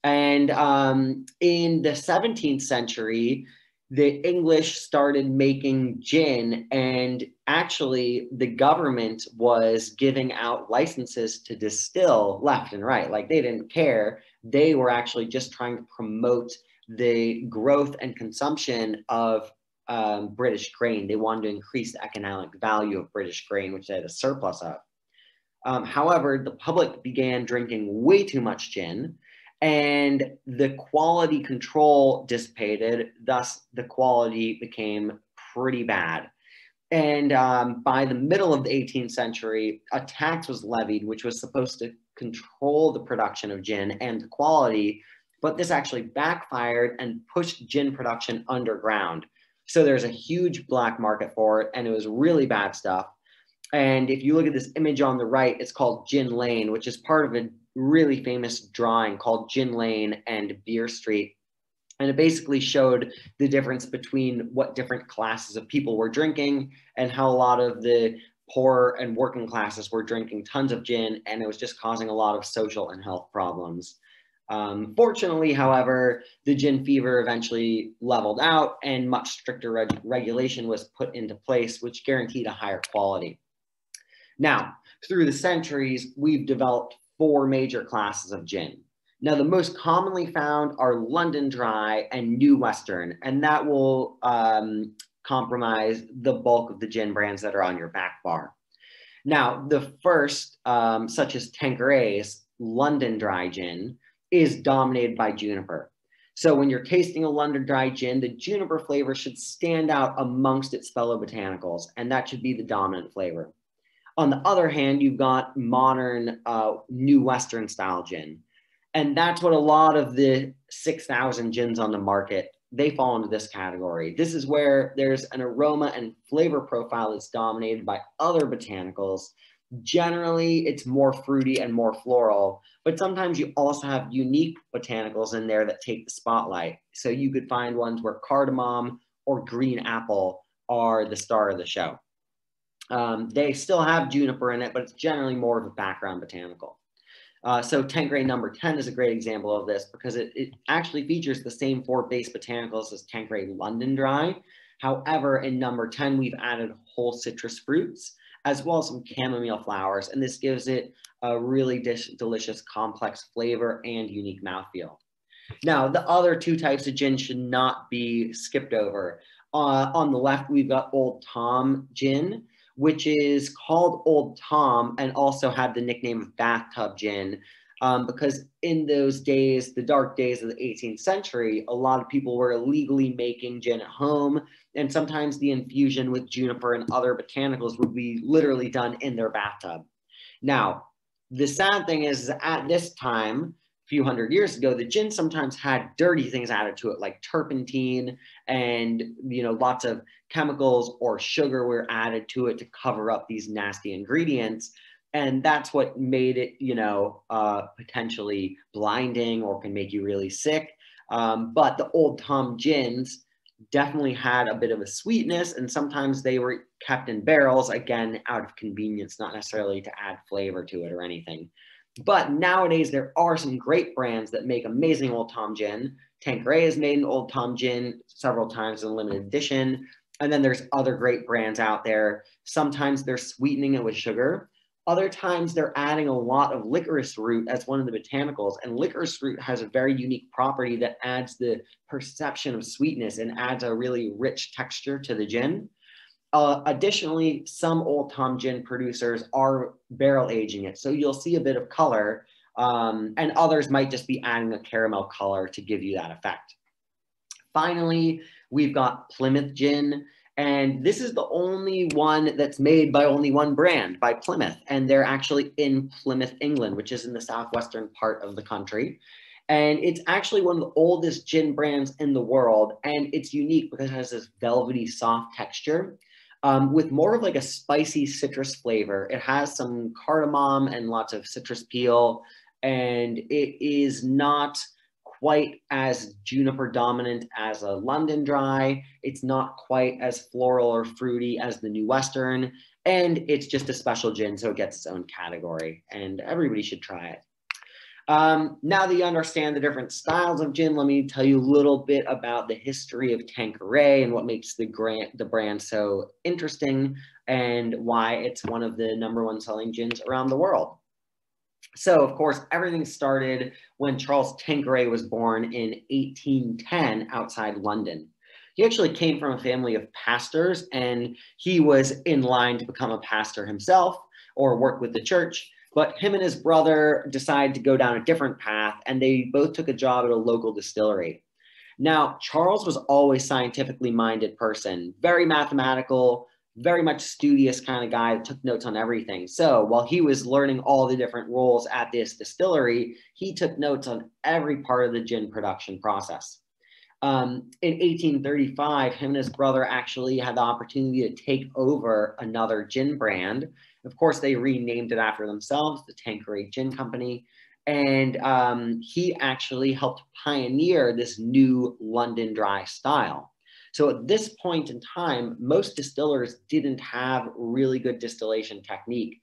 And um, in the 17th century, the English started making gin, and actually, the government was giving out licenses to distill left and right. Like they didn't care. They were actually just trying to promote the growth and consumption of um, British grain. They wanted to increase the economic value of British grain, which they had a surplus of. Um, however, the public began drinking way too much gin and the quality control dissipated. Thus, the quality became pretty bad. And um, by the middle of the 18th century, a tax was levied, which was supposed to control the production of gin and the quality, but this actually backfired and pushed gin production underground. So there's a huge black market for it, and it was really bad stuff. And if you look at this image on the right, it's called Gin Lane, which is part of a really famous drawing called Gin Lane and Beer Street. And it basically showed the difference between what different classes of people were drinking and how a lot of the poor and working classes were drinking tons of gin, and it was just causing a lot of social and health problems. Um, fortunately, however, the gin fever eventually leveled out and much stricter reg regulation was put into place, which guaranteed a higher quality. Now, through the centuries, we've developed four major classes of gin. Now, the most commonly found are London Dry and New Western, and that will um, compromise the bulk of the gin brands that are on your back bar. Now, the first, um, such as Tanqueray's London Dry Gin, is dominated by juniper. So when you're tasting a London Dry Gin, the juniper flavor should stand out amongst its fellow botanicals, and that should be the dominant flavor. On the other hand, you've got modern uh, New Western style gin. And that's what a lot of the 6,000 gins on the market, they fall into this category. This is where there's an aroma and flavor profile that's dominated by other botanicals. Generally, it's more fruity and more floral, but sometimes you also have unique botanicals in there that take the spotlight. So you could find ones where cardamom or green apple are the star of the show. Um, they still have juniper in it, but it's generally more of a background botanical. Uh, so Tanqueray number 10 is a great example of this because it, it actually features the same four base botanicals as Tanqueray London Dry. However, in number 10, we've added whole citrus fruits as well as some chamomile flowers, and this gives it a really delicious complex flavor and unique mouthfeel. Now, the other two types of gin should not be skipped over. Uh, on the left, we've got Old Tom gin which is called Old Tom and also had the nickname of bathtub gin. Um, because in those days, the dark days of the 18th century, a lot of people were illegally making gin at home, and sometimes the infusion with juniper and other botanicals would be literally done in their bathtub. Now, the sad thing is, at this time, few hundred years ago, the gin sometimes had dirty things added to it, like turpentine and you know lots of chemicals or sugar were added to it to cover up these nasty ingredients. And that's what made it you know uh, potentially blinding or can make you really sick. Um, but the old tom gins definitely had a bit of a sweetness and sometimes they were kept in barrels again out of convenience not necessarily to add flavor to it or anything but nowadays there are some great brands that make amazing old tom gin tanqueray has made an old tom gin several times in limited edition and then there's other great brands out there. Sometimes they're sweetening it with sugar. Other times they're adding a lot of licorice root as one of the botanicals. And licorice root has a very unique property that adds the perception of sweetness and adds a really rich texture to the gin. Uh, additionally, some Old Tom gin producers are barrel aging it. So you'll see a bit of color um, and others might just be adding a caramel color to give you that effect. Finally, we've got Plymouth Gin. And this is the only one that's made by only one brand, by Plymouth. And they're actually in Plymouth, England, which is in the southwestern part of the country. And it's actually one of the oldest gin brands in the world. And it's unique because it has this velvety, soft texture um, with more of like a spicy citrus flavor. It has some cardamom and lots of citrus peel. And it is not quite as juniper dominant as a London Dry. It's not quite as floral or fruity as the New Western. And it's just a special gin, so it gets its own category. And everybody should try it. Um, now that you understand the different styles of gin, let me tell you a little bit about the history of Tanqueray and what makes the, grant, the brand so interesting and why it's one of the number one selling gins around the world. So, of course, everything started when Charles Tanqueray was born in 1810 outside London. He actually came from a family of pastors and he was in line to become a pastor himself or work with the church. But him and his brother decided to go down a different path and they both took a job at a local distillery. Now, Charles was always scientifically minded person, very mathematical, very much studious kind of guy that took notes on everything. So while he was learning all the different roles at this distillery, he took notes on every part of the gin production process. Um, in 1835, him and his brother actually had the opportunity to take over another gin brand. Of course, they renamed it after themselves, the Tanqueray Gin Company. And um, he actually helped pioneer this new London dry style. So at this point in time, most distillers didn't have really good distillation technique.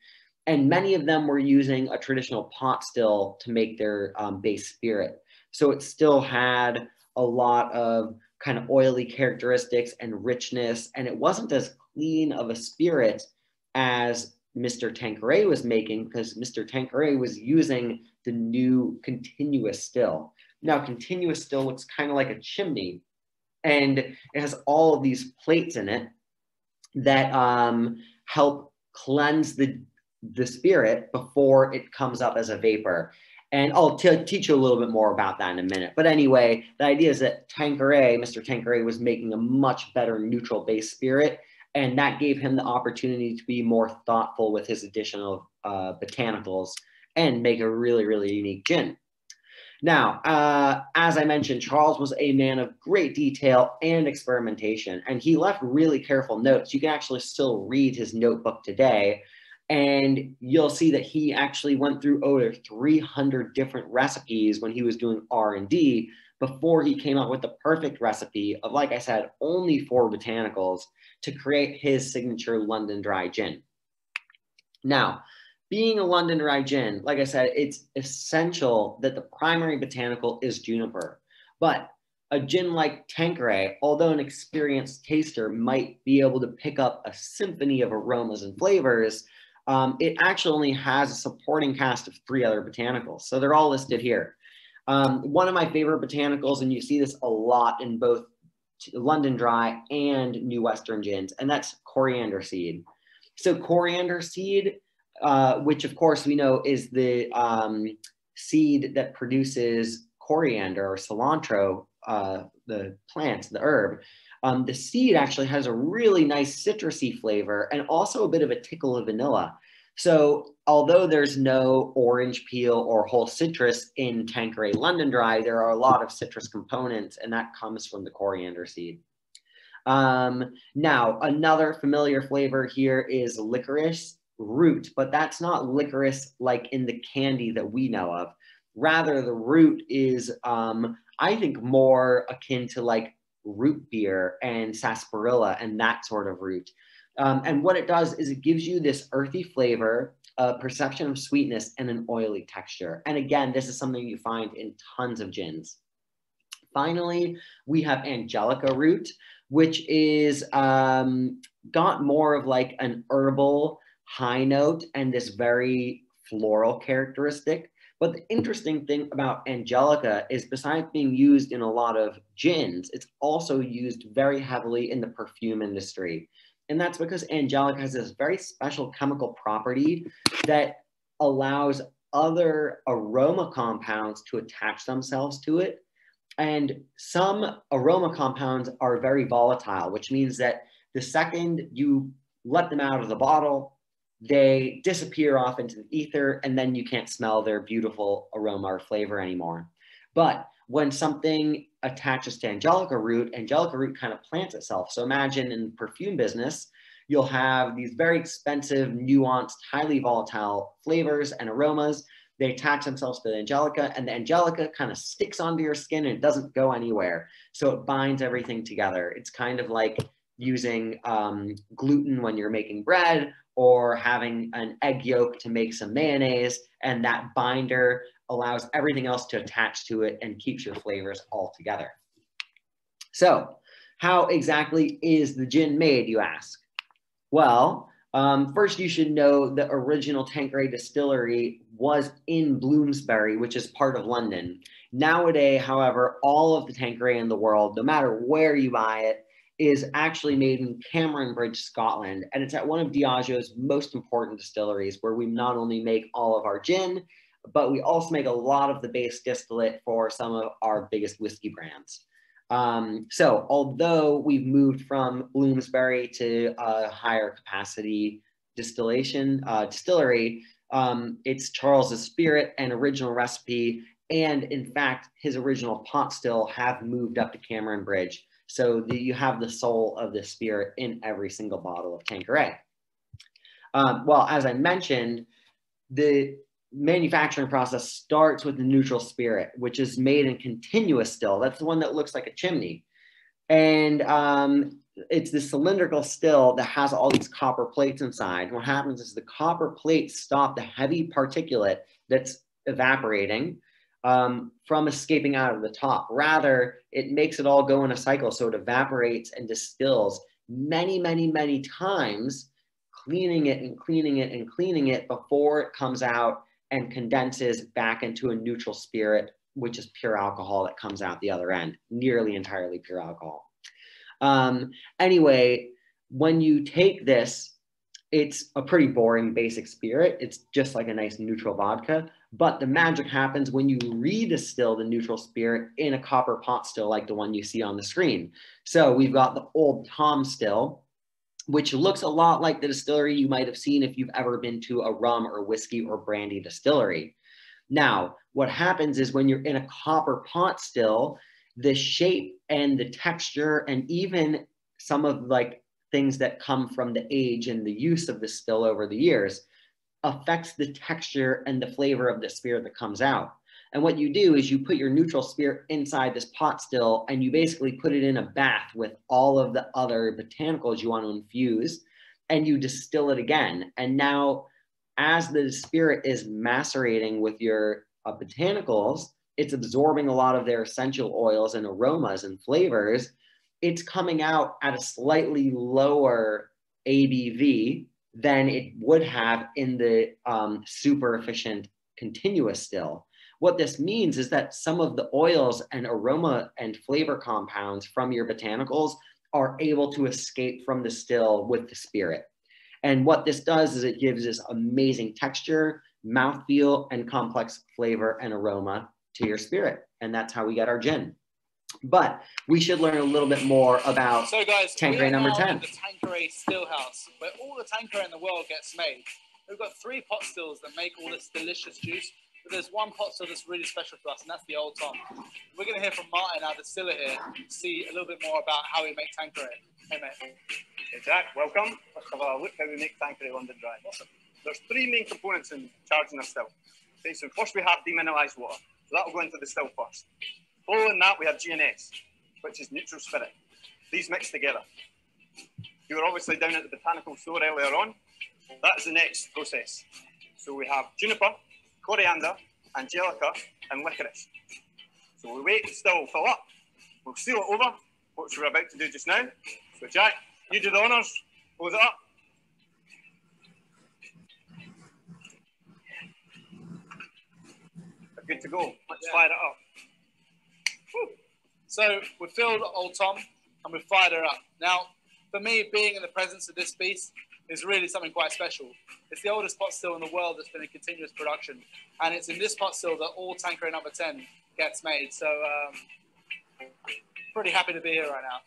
And many of them were using a traditional pot still to make their um, base spirit. So it still had a lot of kind of oily characteristics and richness, and it wasn't as clean of a spirit as Mr. Tanqueray was making because Mr. Tanqueray was using the new continuous still. Now, continuous still looks kind of like a chimney, and it has all of these plates in it that um, help cleanse the the spirit before it comes up as a vapor. And I'll teach you a little bit more about that in a minute. But anyway, the idea is that Tanqueray, Mr. Tanqueray, was making a much better neutral base spirit. And that gave him the opportunity to be more thoughtful with his additional uh, botanicals and make a really, really unique gin. Now, uh, as I mentioned, Charles was a man of great detail and experimentation, and he left really careful notes. You can actually still read his notebook today, and you'll see that he actually went through over 300 different recipes when he was doing R&D before he came up with the perfect recipe of, like I said, only four botanicals to create his signature London Dry Gin. Now, being a London dry gin, like I said, it's essential that the primary botanical is juniper. But a gin like Tanqueray, although an experienced taster might be able to pick up a symphony of aromas and flavors, um, it actually only has a supporting cast of three other botanicals. So they're all listed here. Um, one of my favorite botanicals, and you see this a lot in both London Dry and New Western gins, and that's coriander seed. So coriander seed uh, which of course we know is the um, seed that produces coriander or cilantro, uh, the plant, the herb. Um, the seed actually has a really nice citrusy flavor and also a bit of a tickle of vanilla. So although there's no orange peel or whole citrus in Tanqueray London Dry, there are a lot of citrus components and that comes from the coriander seed. Um, now, another familiar flavor here is licorice root, but that's not licorice like in the candy that we know of. Rather, the root is, um, I think, more akin to like root beer and sarsaparilla and that sort of root. Um, and what it does is it gives you this earthy flavor, a perception of sweetness, and an oily texture. And again, this is something you find in tons of gins. Finally, we have angelica root, which is um, got more of like an herbal high note and this very floral characteristic. But the interesting thing about Angelica is besides being used in a lot of gins, it's also used very heavily in the perfume industry. And that's because Angelica has this very special chemical property that allows other aroma compounds to attach themselves to it. And some aroma compounds are very volatile, which means that the second you let them out of the bottle, they disappear off into the ether and then you can't smell their beautiful aroma or flavor anymore. But when something attaches to angelica root, angelica root kind of plants itself. So imagine in the perfume business, you'll have these very expensive, nuanced, highly volatile flavors and aromas. They attach themselves to the angelica and the angelica kind of sticks onto your skin and it doesn't go anywhere. So it binds everything together. It's kind of like using um, gluten when you're making bread or having an egg yolk to make some mayonnaise. And that binder allows everything else to attach to it and keeps your flavors all together. So how exactly is the gin made, you ask? Well, Um, first, you should know the original Tanqueray distillery was in Bloomsbury, which is part of London. Nowadays, however, all of the Tanqueray in the world, no matter where you buy it, is actually made in Cameron Bridge, Scotland. And it's at one of Diageo's most important distilleries where we not only make all of our gin, but we also make a lot of the base distillate for some of our biggest whiskey brands. Um, so although we've moved from Bloomsbury to a higher capacity distillation uh, distillery, um, it's Charles's spirit and original recipe. And in fact, his original pot still have moved up to Cameron Bridge. So the, you have the soul of the spirit in every single bottle of Tanqueray. Um, well, as I mentioned, the manufacturing process starts with the neutral spirit, which is made in continuous still. That's the one that looks like a chimney. And um, it's the cylindrical still that has all these copper plates inside. What happens is the copper plates stop the heavy particulate that's evaporating um, from escaping out of the top. Rather, it makes it all go in a cycle. So it evaporates and distills many, many, many times, cleaning it and cleaning it and cleaning it before it comes out and condenses back into a neutral spirit, which is pure alcohol that comes out the other end, nearly entirely pure alcohol. Um, anyway, when you take this, it's a pretty boring basic spirit. It's just like a nice neutral vodka. But the magic happens when you redistill the neutral spirit in a copper pot still like the one you see on the screen. So we've got the old Tom still, which looks a lot like the distillery you might have seen if you've ever been to a rum or whiskey or brandy distillery. Now, what happens is when you're in a copper pot still, the shape and the texture and even some of like things that come from the age and the use of the still over the years affects the texture and the flavor of the spirit that comes out. And what you do is you put your neutral spirit inside this pot still and you basically put it in a bath with all of the other botanicals you want to infuse and you distill it again. And now as the spirit is macerating with your uh, botanicals, it's absorbing a lot of their essential oils and aromas and flavors. It's coming out at a slightly lower ABV than it would have in the um, super efficient continuous still. What this means is that some of the oils and aroma and flavor compounds from your botanicals are able to escape from the still with the spirit. And what this does is it gives this amazing texture, mouthfeel, and complex flavor and aroma to your spirit. And that's how we get our gin. But we should learn a little bit more about so guys, Tanqueray number 10. the Tanqueray still house, where all the Tanqueray in the world gets made. We've got three pot stills that make all this delicious juice, but there's one pot still that's really special for us, and that's the Old Tom. We're going to hear from Martin, our distiller here, to see a little bit more about how we make Tanqueray. Hey, mate. Hey, Jack, welcome. Let's have a look how we make Tanqueray London Dry. Awesome. There's three main components in charging a still. Okay, so first we have demineralized water. So that will go into the still first. Following that, we have GNS, which is neutral spirit. These mix together. You were obviously down at the botanical store earlier on. That's the next process. So we have juniper, coriander, angelica, and licorice. So we wait still fill up. We'll seal it over, which we're about to do just now. So Jack, you do the honours, close it up. Good to go. Let's yeah. fire it up. So we filled Old Tom and we fired her up. Now, for me, being in the presence of this beast is really something quite special. It's the oldest pot still in the world that's been in continuous production. And it's in this pot still that all Tanqueray number 10 gets made. So um, pretty happy to be here right now.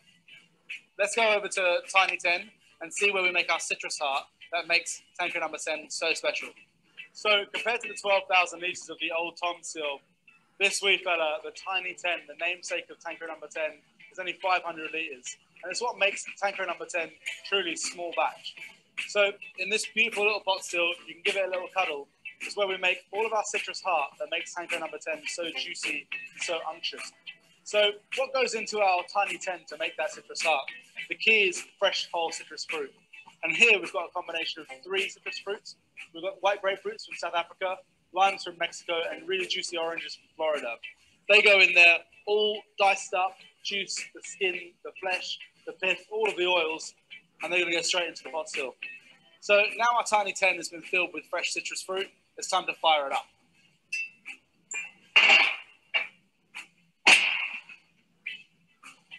Let's go over to Tiny 10 and see where we make our citrus heart that makes Tanqueray number 10 so special. So compared to the 12,000 litres of the old Tom still, this wee fella, the Tiny 10, the namesake of Tanqueray number 10, is only 500 litres. And it's what makes Tanqueray number 10 truly small batch. So in this beautiful little pot still, you can give it a little cuddle. It's where we make all of our citrus heart that makes Tanqueray number 10 so juicy and so unctuous. So what goes into our Tiny 10 to make that citrus heart? The key is fresh whole citrus fruit. And here we've got a combination of three citrus fruits. We've got white grapefruits from South Africa, limes from Mexico, and really juicy oranges from Florida. They go in there all diced up, juice, the skin, the flesh, the pith, all of the oils, and they're going to go straight into the pot still. So now our Tiny 10 has been filled with fresh citrus fruit. It's time to fire it up.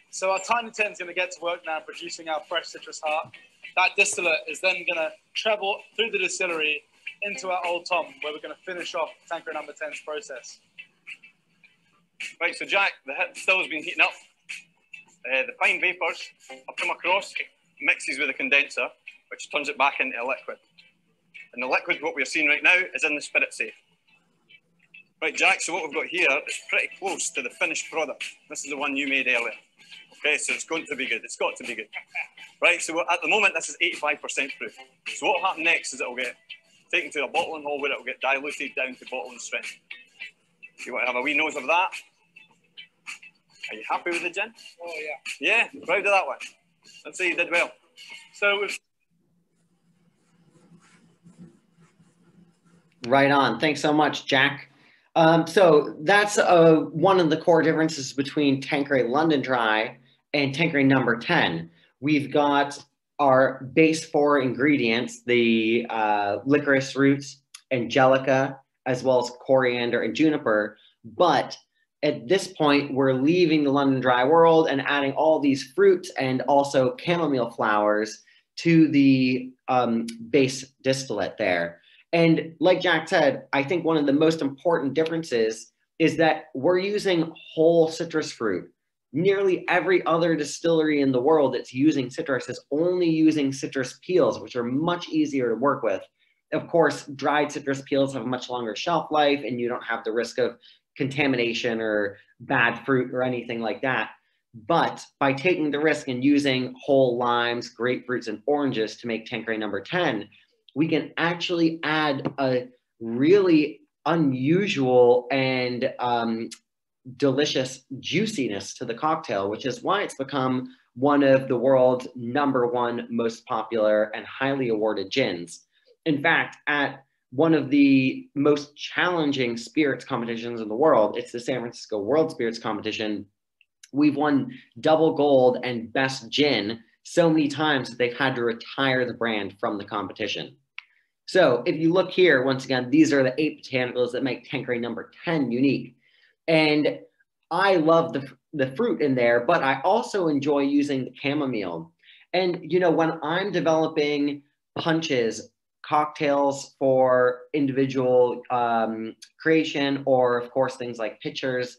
So our Tiny 10 is going to get to work now producing our fresh citrus heart. That distillate is then going to travel through the distillery into our Old Tom, where we're going to finish off Tanqueray number 10's process. Right, so Jack, the still has been heating up. Uh, the fine vapours have come across, mixes with the condenser, which turns it back into a liquid. And the liquid, what we're seeing right now, is in the spirit safe. Right, Jack, so what we've got here is pretty close to the finished product. This is the one you made earlier. Okay, so it's going to be good. It's got to be good. Right, so at the moment, this is 85% proof. So what will happen next is it'll get taken to a bottling hall where it'll get diluted down to bottling strength. You want to have a wee nose of that? Are you happy with the gin? Oh, yeah. Yeah, proud of that one. Let's you did well. So we've Right on. Thanks so much, Jack. Um, so that's uh, one of the core differences between Tanqueray London Dry and Tanqueray number 10. We've got our base four ingredients, the uh, licorice roots, angelica, as well as coriander and juniper. But at this point, we're leaving the London Dry world and adding all these fruits and also chamomile flowers to the um, base distillate there. And like Jack said, I think one of the most important differences is that we're using whole citrus fruit. Nearly every other distillery in the world that's using citrus is only using citrus peels, which are much easier to work with. Of course, dried citrus peels have a much longer shelf life and you don't have the risk of contamination or bad fruit or anything like that. But by taking the risk and using whole limes, grapefruits, and oranges to make Tanqueray number 10, we can actually add a really unusual and um, delicious juiciness to the cocktail, which is why it's become one of the world's number one most popular and highly awarded gins. In fact, at one of the most challenging spirits competitions in the world, it's the San Francisco World Spirits Competition. We've won double gold and best gin so many times that they've had to retire the brand from the competition. So if you look here, once again, these are the eight botanicals that make Tanqueray number 10 unique. And I love the, the fruit in there, but I also enjoy using the chamomile. And, you know, when I'm developing punches, cocktails for individual um, creation, or of course, things like pitchers,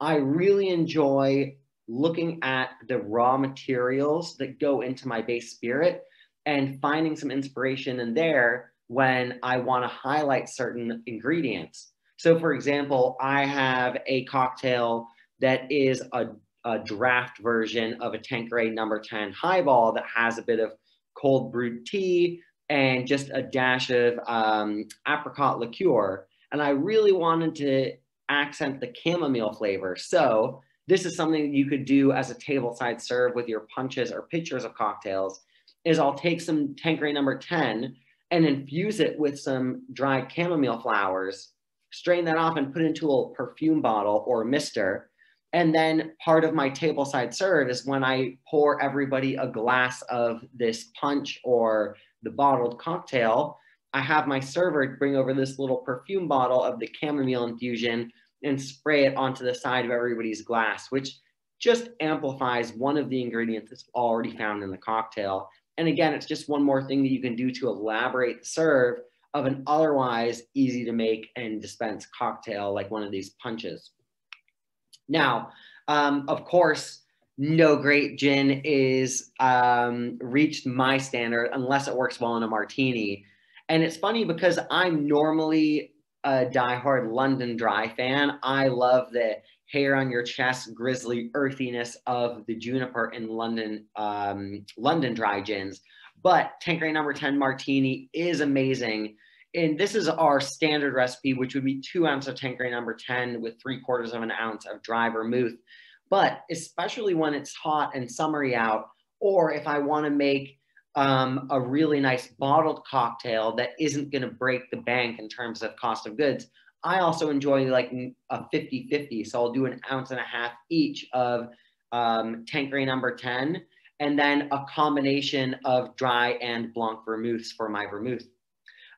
I really enjoy looking at the raw materials that go into my base spirit and finding some inspiration in there when I want to highlight certain ingredients. So, for example, I have a cocktail that is a, a draft version of a Tanqueray number 10 highball that has a bit of cold brewed tea and just a dash of um, apricot liqueur. And I really wanted to accent the chamomile flavor. So, this is something you could do as a tableside serve with your punches or pitchers of cocktails is I'll take some Tanqueray number 10 and infuse it with some dried chamomile flowers, strain that off and put it into a perfume bottle or mister. And then part of my tableside serve is when I pour everybody a glass of this punch or the bottled cocktail, I have my server bring over this little perfume bottle of the chamomile infusion and spray it onto the side of everybody's glass, which just amplifies one of the ingredients that's already found in the cocktail and again, it's just one more thing that you can do to elaborate the serve of an otherwise easy to make and dispense cocktail like one of these punches. Now, um, of course, no great gin is um, reached my standard unless it works well in a martini. And it's funny because I'm normally a diehard London Dry fan. I love the hair on your chest, grizzly earthiness of the juniper in London, um, London dry gins. But Tanqueray number 10 martini is amazing. And this is our standard recipe, which would be two ounces of Tanqueray number 10 with three quarters of an ounce of dry vermouth. But especially when it's hot and summery out, or if I want to make um, a really nice bottled cocktail that isn't going to break the bank in terms of cost of goods, I also enjoy like a 50 50. So I'll do an ounce and a half each of um, Tanqueray number 10. and then a combination of dry and blanc vermouths for my vermouth.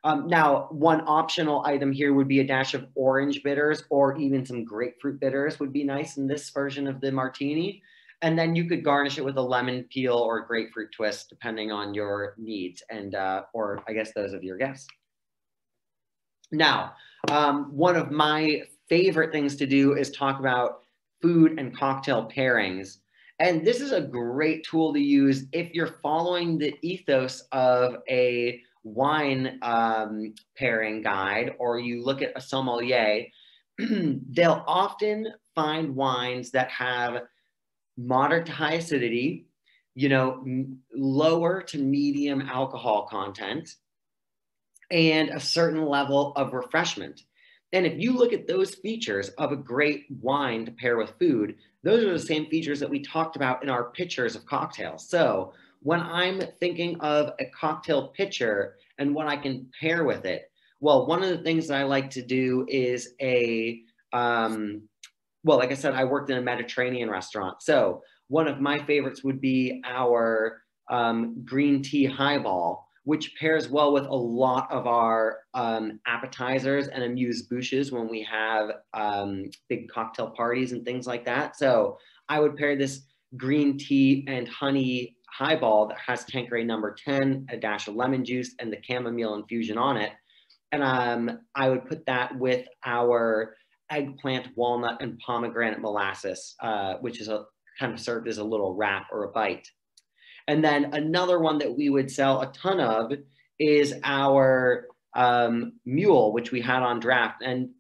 Um, now, one optional item here would be a dash of orange bitters or even some grapefruit bitters would be nice in this version of the martini. And then you could garnish it with a lemon peel or grapefruit twist, depending on your needs and, uh, or I guess those of your guests. Now, um, one of my favorite things to do is talk about food and cocktail pairings. And this is a great tool to use if you're following the ethos of a wine um, pairing guide or you look at a sommelier, they'll often find wines that have moderate to high acidity, you know, lower to medium alcohol content, and a certain level of refreshment. And if you look at those features of a great wine to pair with food, those are the same features that we talked about in our pictures of cocktails. So when I'm thinking of a cocktail pitcher and what I can pair with it, well, one of the things that I like to do is a, um, well, like I said, I worked in a Mediterranean restaurant. So one of my favorites would be our um, green tea highball which pairs well with a lot of our um, appetizers and amuse bouches when we have um, big cocktail parties and things like that. So I would pair this green tea and honey highball that has Tanqueray number 10, a dash of lemon juice, and the chamomile infusion on it. And um, I would put that with our eggplant, walnut, and pomegranate molasses, uh, which is a kind of served as a little wrap or a bite. And then another one that we would sell a ton of is our um, mule, which we had on draft, and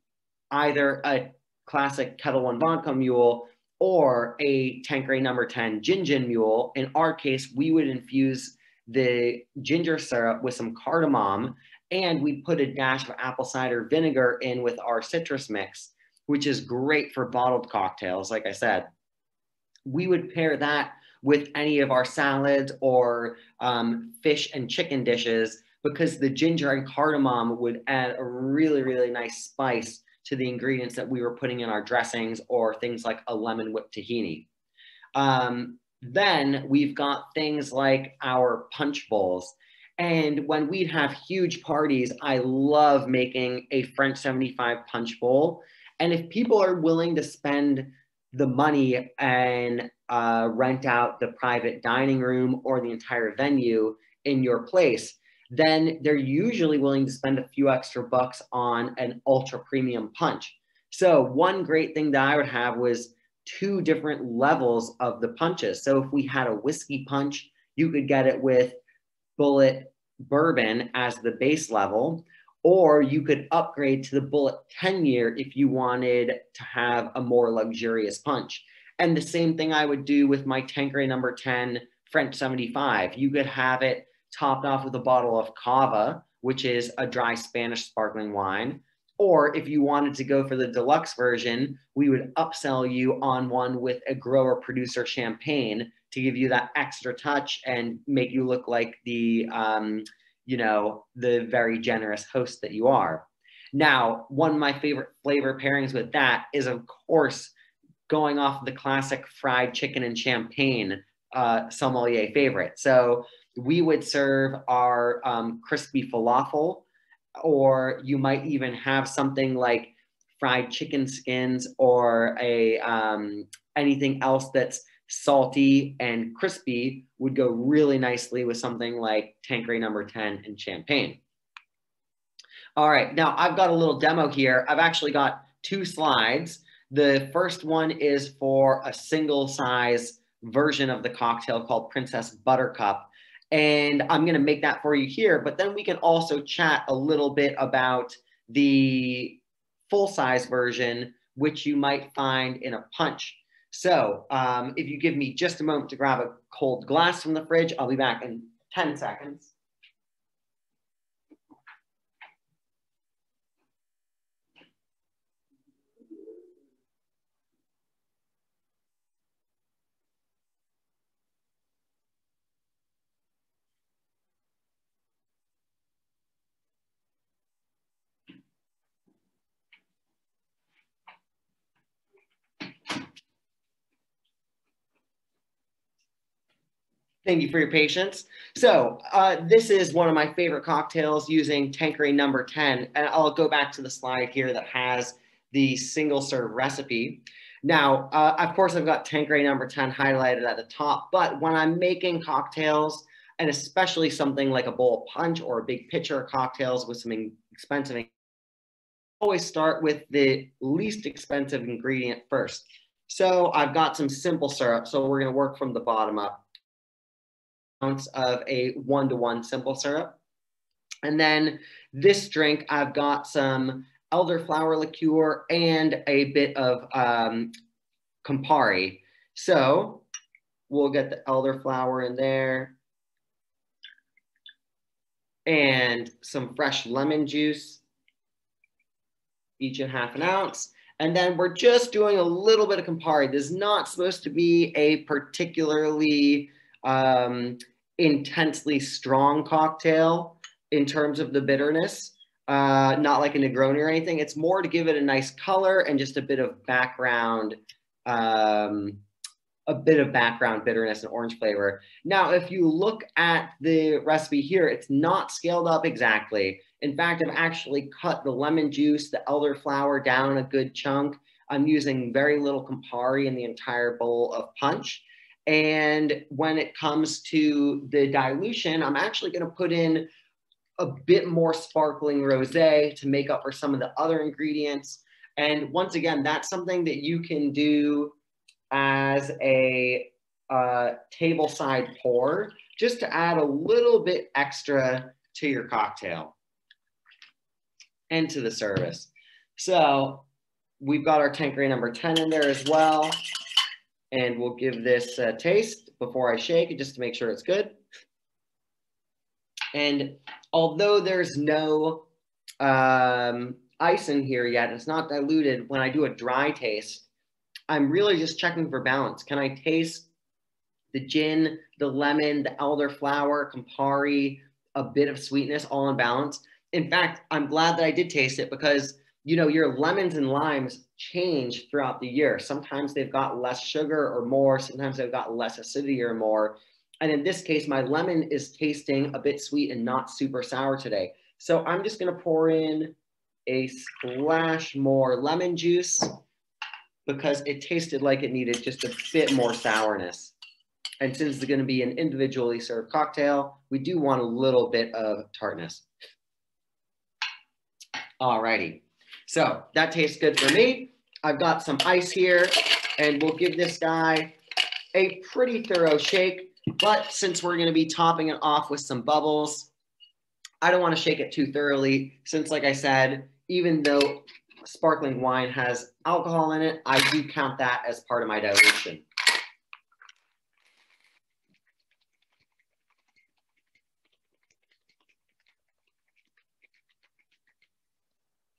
either a classic Ketel One vodka mule or a Tanqueray number 10 gin gin mule. In our case, we would infuse the ginger syrup with some cardamom and we put a dash of apple cider vinegar in with our citrus mix, which is great for bottled cocktails, like I said. We would pair that with any of our salads or um, fish and chicken dishes because the ginger and cardamom would add a really, really nice spice to the ingredients that we were putting in our dressings or things like a lemon whipped tahini. Um, then we've got things like our punch bowls. And when we'd have huge parties, I love making a French 75 punch bowl. And if people are willing to spend the money and uh, rent out the private dining room or the entire venue in your place, then they're usually willing to spend a few extra bucks on an ultra premium punch. So one great thing that I would have was two different levels of the punches. So if we had a whiskey punch, you could get it with Bulleit bourbon as the base level, or you could upgrade to the Bulleit 10 year if you wanted to have a more luxurious punch. And the same thing I would do with my Tanqueray number 10 French 75. You could have it topped off with a bottle of Cava, which is a dry Spanish sparkling wine. Or if you wanted to go for the deluxe version, we would upsell you on one with a grower producer champagne to give you that extra touch and make you look like the, um, you know, the very generous host that you are. Now, one of my favorite flavor pairings with that is, of course, going off the classic fried chicken and champagne uh, sommelier favorite. So we would serve our um, crispy falafel, or you might even have something like fried chicken skins or a um, anything else that's salty and crispy would go really nicely with something like Tanqueray number 10 and champagne. All right, now I've got a little demo here. I've actually got two slides. The first one is for a single size version of the cocktail called Princess Buttercup. And I'm going to make that for you here, but then we can also chat a little bit about the full size version, which you might find in a punch. So um, if you give me just a moment to grab a cold glass from the fridge, I'll be back in 10 seconds. Thank you for your patience. So uh, this is one of my favorite cocktails using Tanqueray number 10. And I'll go back to the slide here that has the single serve recipe. Now, uh, of course, I've got Tanqueray number 10 highlighted at the top, but when I'm making cocktails, and especially something like a bowl of punch or a big pitcher of cocktails with some expensive, I always start with the least expensive ingredient first. So I've got some simple syrup, so we're gonna work from the bottom up ounce of a one-to-one simple syrup. And then this drink, I've got some elderflower liqueur and a bit of um, Campari. So we'll get the elderflower in there and some fresh lemon juice, each in half an ounce. And then we're just doing a little bit of Campari. This is not supposed to be a particularly um, intensely strong cocktail in terms of the bitterness. Uh, not like a Negroni or anything. It's more to give it a nice color and just a bit of background, um, a bit of background bitterness and orange flavor. Now, if you look at the recipe here, it's not scaled up exactly. In fact, I've actually cut the lemon juice, the elderflower down a good chunk. I'm using very little Campari in the entire bowl of punch. And when it comes to the dilution, I'm actually going to put in a bit more sparkling rosé to make up for some of the other ingredients. And once again, that's something that you can do as a uh, table side pour, just to add a little bit extra to your cocktail and to the service. So we've got our Tanqueray number 10 in there as well. And we'll give this a taste before I shake it just to make sure it's good. And although there's no um, ice in here yet, it's not diluted, when I do a dry taste, I'm really just checking for balance. Can I taste the gin, the lemon, the elderflower, Campari, a bit of sweetness all in balance? In fact, I'm glad that I did taste it because you know, your lemons and limes change throughout the year. Sometimes they've got less sugar or more. Sometimes they've got less acidity or more. And in this case, my lemon is tasting a bit sweet and not super sour today. So I'm just gonna pour in a splash more lemon juice because it tasted like it needed just a bit more sourness. And since it's gonna be an individually served cocktail, we do want a little bit of tartness. Alrighty. So that tastes good for me. I've got some ice here and we'll give this guy a pretty thorough shake. But since we're gonna be topping it off with some bubbles, I don't wanna shake it too thoroughly since like I said, even though sparkling wine has alcohol in it, I do count that as part of my dilution.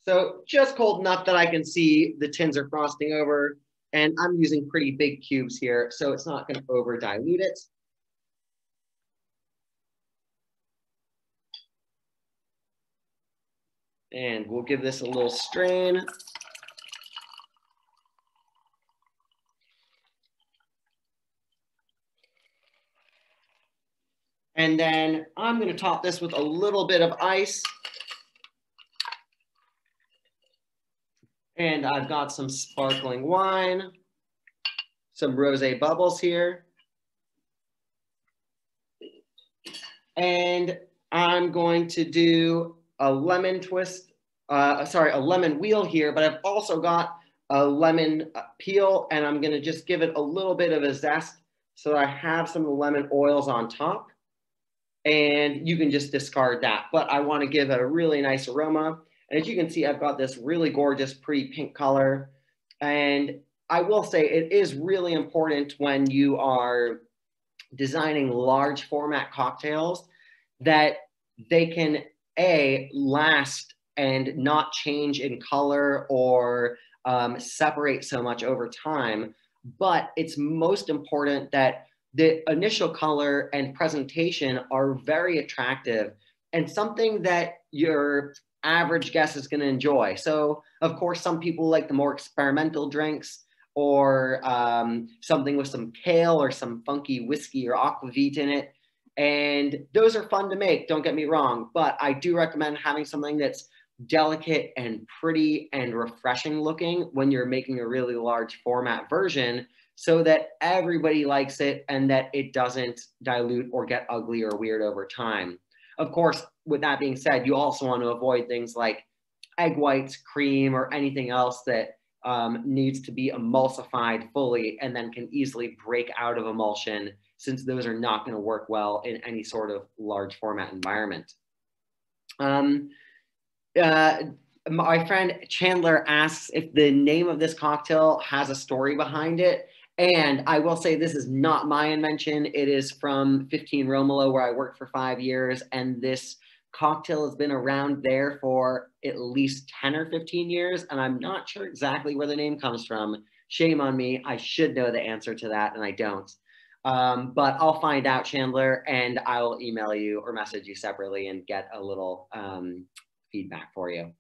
So just cold enough that I can see the tins are frosting over and I'm using pretty big cubes here, so it's not gonna over dilute it. And we'll give this a little strain. And then I'm gonna top this with a little bit of ice. And I've got some sparkling wine, some rosé bubbles here. And I'm going to do a lemon twist, uh, sorry, a lemon wheel here, but I've also got a lemon peel and I'm gonna just give it a little bit of a zest so I have some of the lemon oils on top and you can just discard that. But I wanna give it a really nice aroma. And as you can see, I've got this really gorgeous, pretty pink color. And I will say it is really important when you are designing large format cocktails that they can A, last and not change in color or um, separate so much over time. But it's most important that the initial color and presentation are very attractive and something that your average guest is going to enjoy. So, of course, some people like the more experimental drinks or um, something with some kale or some funky whiskey or aquavit in it. And those are fun to make, don't get me wrong, but I do recommend having something that's delicate and pretty and refreshing looking when you're making a really large format version so that everybody likes it and that it doesn't dilute or get ugly or weird over time. Of course, with that being said, you also want to avoid things like egg whites, cream, or anything else that um, needs to be emulsified fully and then can easily break out of emulsion since those are not going to work well in any sort of large format environment. Um, uh, my friend Chandler asks if the name of this cocktail has a story behind it. And I will say this is not my invention. It is from 15 Romolo, where I worked for five years. And this cocktail has been around there for at least 10 or 15 years. And I'm not sure exactly where the name comes from. Shame on me. I should know the answer to that, and I don't. Um, but I'll find out, Chandler, and I'll email you or message you separately and get a little um, feedback for you.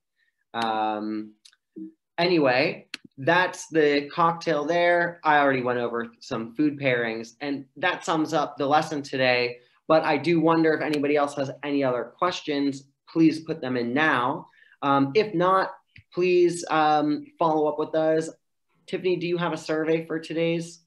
Um, anyway, that's the cocktail there. I already went over some food pairings, and that sums up the lesson today. But I do wonder if anybody else has any other questions, please put them in now. Um, if not, please um, follow up with us. Tiffany, do you have a survey for today's?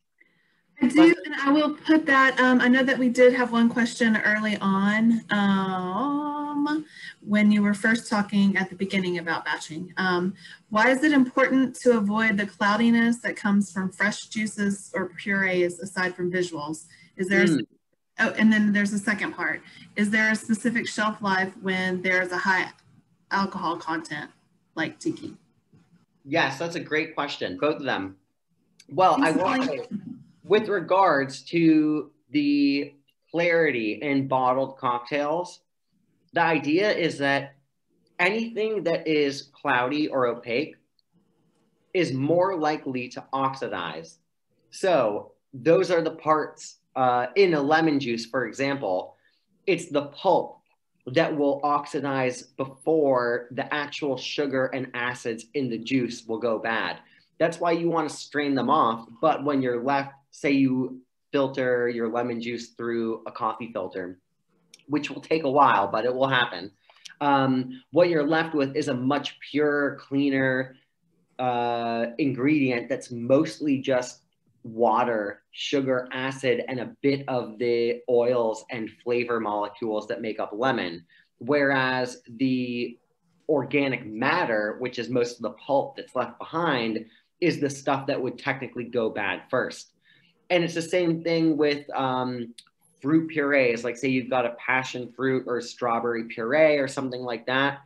I do, and I will put that. Um, I know that we did have one question early on. Um, when you were first talking at the beginning about batching. Um, why is it important to avoid the cloudiness that comes from fresh juices or purees aside from visuals? Is there, mm. Oh, and then there's a second part. Is there a specific shelf life when there's a high alcohol content like tiki? Yes, that's a great question, both of them. Well, I will say, with regards to the clarity in bottled cocktails, the idea is that anything that is cloudy or opaque is more likely to oxidize. So those are the parts uh, in a lemon juice, for example, it's the pulp that will oxidize before the actual sugar and acids in the juice will go bad. That's why you want to strain them off. But when you're left, say you filter your lemon juice through a coffee filter, which will take a while, but it will happen. Um, what you're left with is a much purer, cleaner uh, ingredient that's mostly just water, sugar, acid, and a bit of the oils and flavor molecules that make up lemon. Whereas the organic matter, which is most of the pulp that's left behind, is the stuff that would technically go bad first. And it's the same thing with um, fruit purees, like say you've got a passion fruit or strawberry puree or something like that,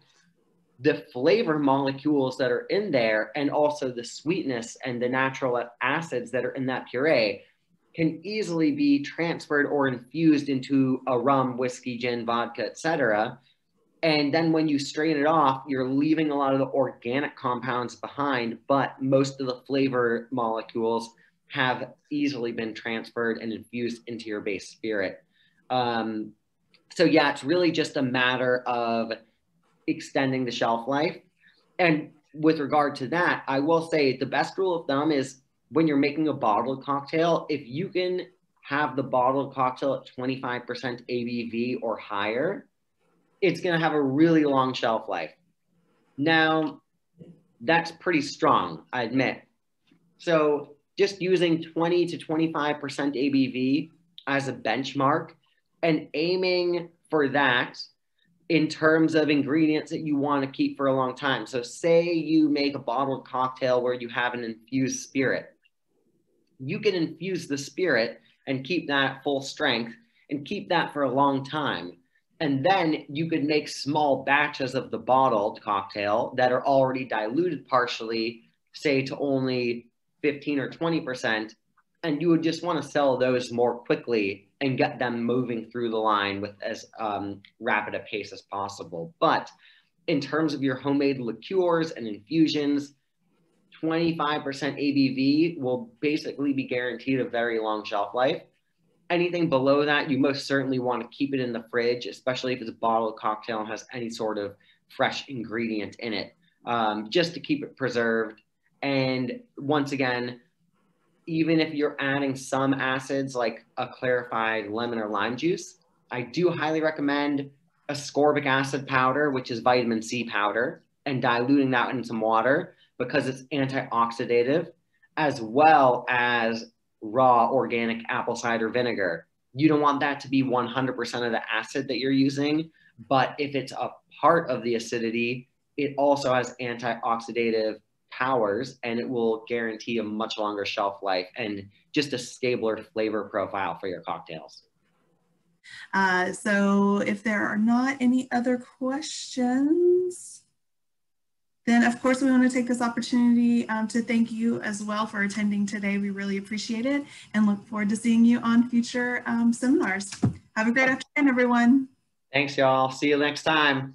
the flavor molecules that are in there and also the sweetness and the natural acids that are in that puree can easily be transferred or infused into a rum, whiskey, gin, vodka, etc. And then when you strain it off, you're leaving a lot of the organic compounds behind, but most of the flavor molecules have easily been transferred and infused into your base spirit. Um, so yeah, it's really just a matter of extending the shelf life. And with regard to that, I will say the best rule of thumb is when you're making a bottled cocktail, if you can have the bottled cocktail at 25% ABV or higher, it's going to have a really long shelf life. Now, that's pretty strong, I admit. So just using 20 to 25% ABV as a benchmark and aiming for that in terms of ingredients that you want to keep for a long time. So, say you make a bottled cocktail where you have an infused spirit. You can infuse the spirit and keep that full strength and keep that for a long time. And then you could make small batches of the bottled cocktail that are already diluted partially, say to only 15 or 20%, and you would just want to sell those more quickly and get them moving through the line with as um, rapid a pace as possible. But in terms of your homemade liqueurs and infusions, 25% ABV will basically be guaranteed a very long shelf life. Anything below that, you most certainly want to keep it in the fridge, especially if it's a bottled cocktail and has any sort of fresh ingredient in it, um, just to keep it preserved and once again, even if you're adding some acids like a clarified lemon or lime juice, I do highly recommend ascorbic acid powder, which is vitamin C powder, and diluting that in some water because it's antioxidative, as well as raw organic apple cider vinegar. You don't want that to be 100% of the acid that you're using, but if it's a part of the acidity, it also has antioxidative powers and it will guarantee a much longer shelf life and just a stabler flavor profile for your cocktails. Uh, so if there are not any other questions, then of course we want to take this opportunity um, to thank you as well for attending today. We really appreciate it and look forward to seeing you on future um, seminars. Have a great afternoon, everyone. Thanks, y'all. See you next time.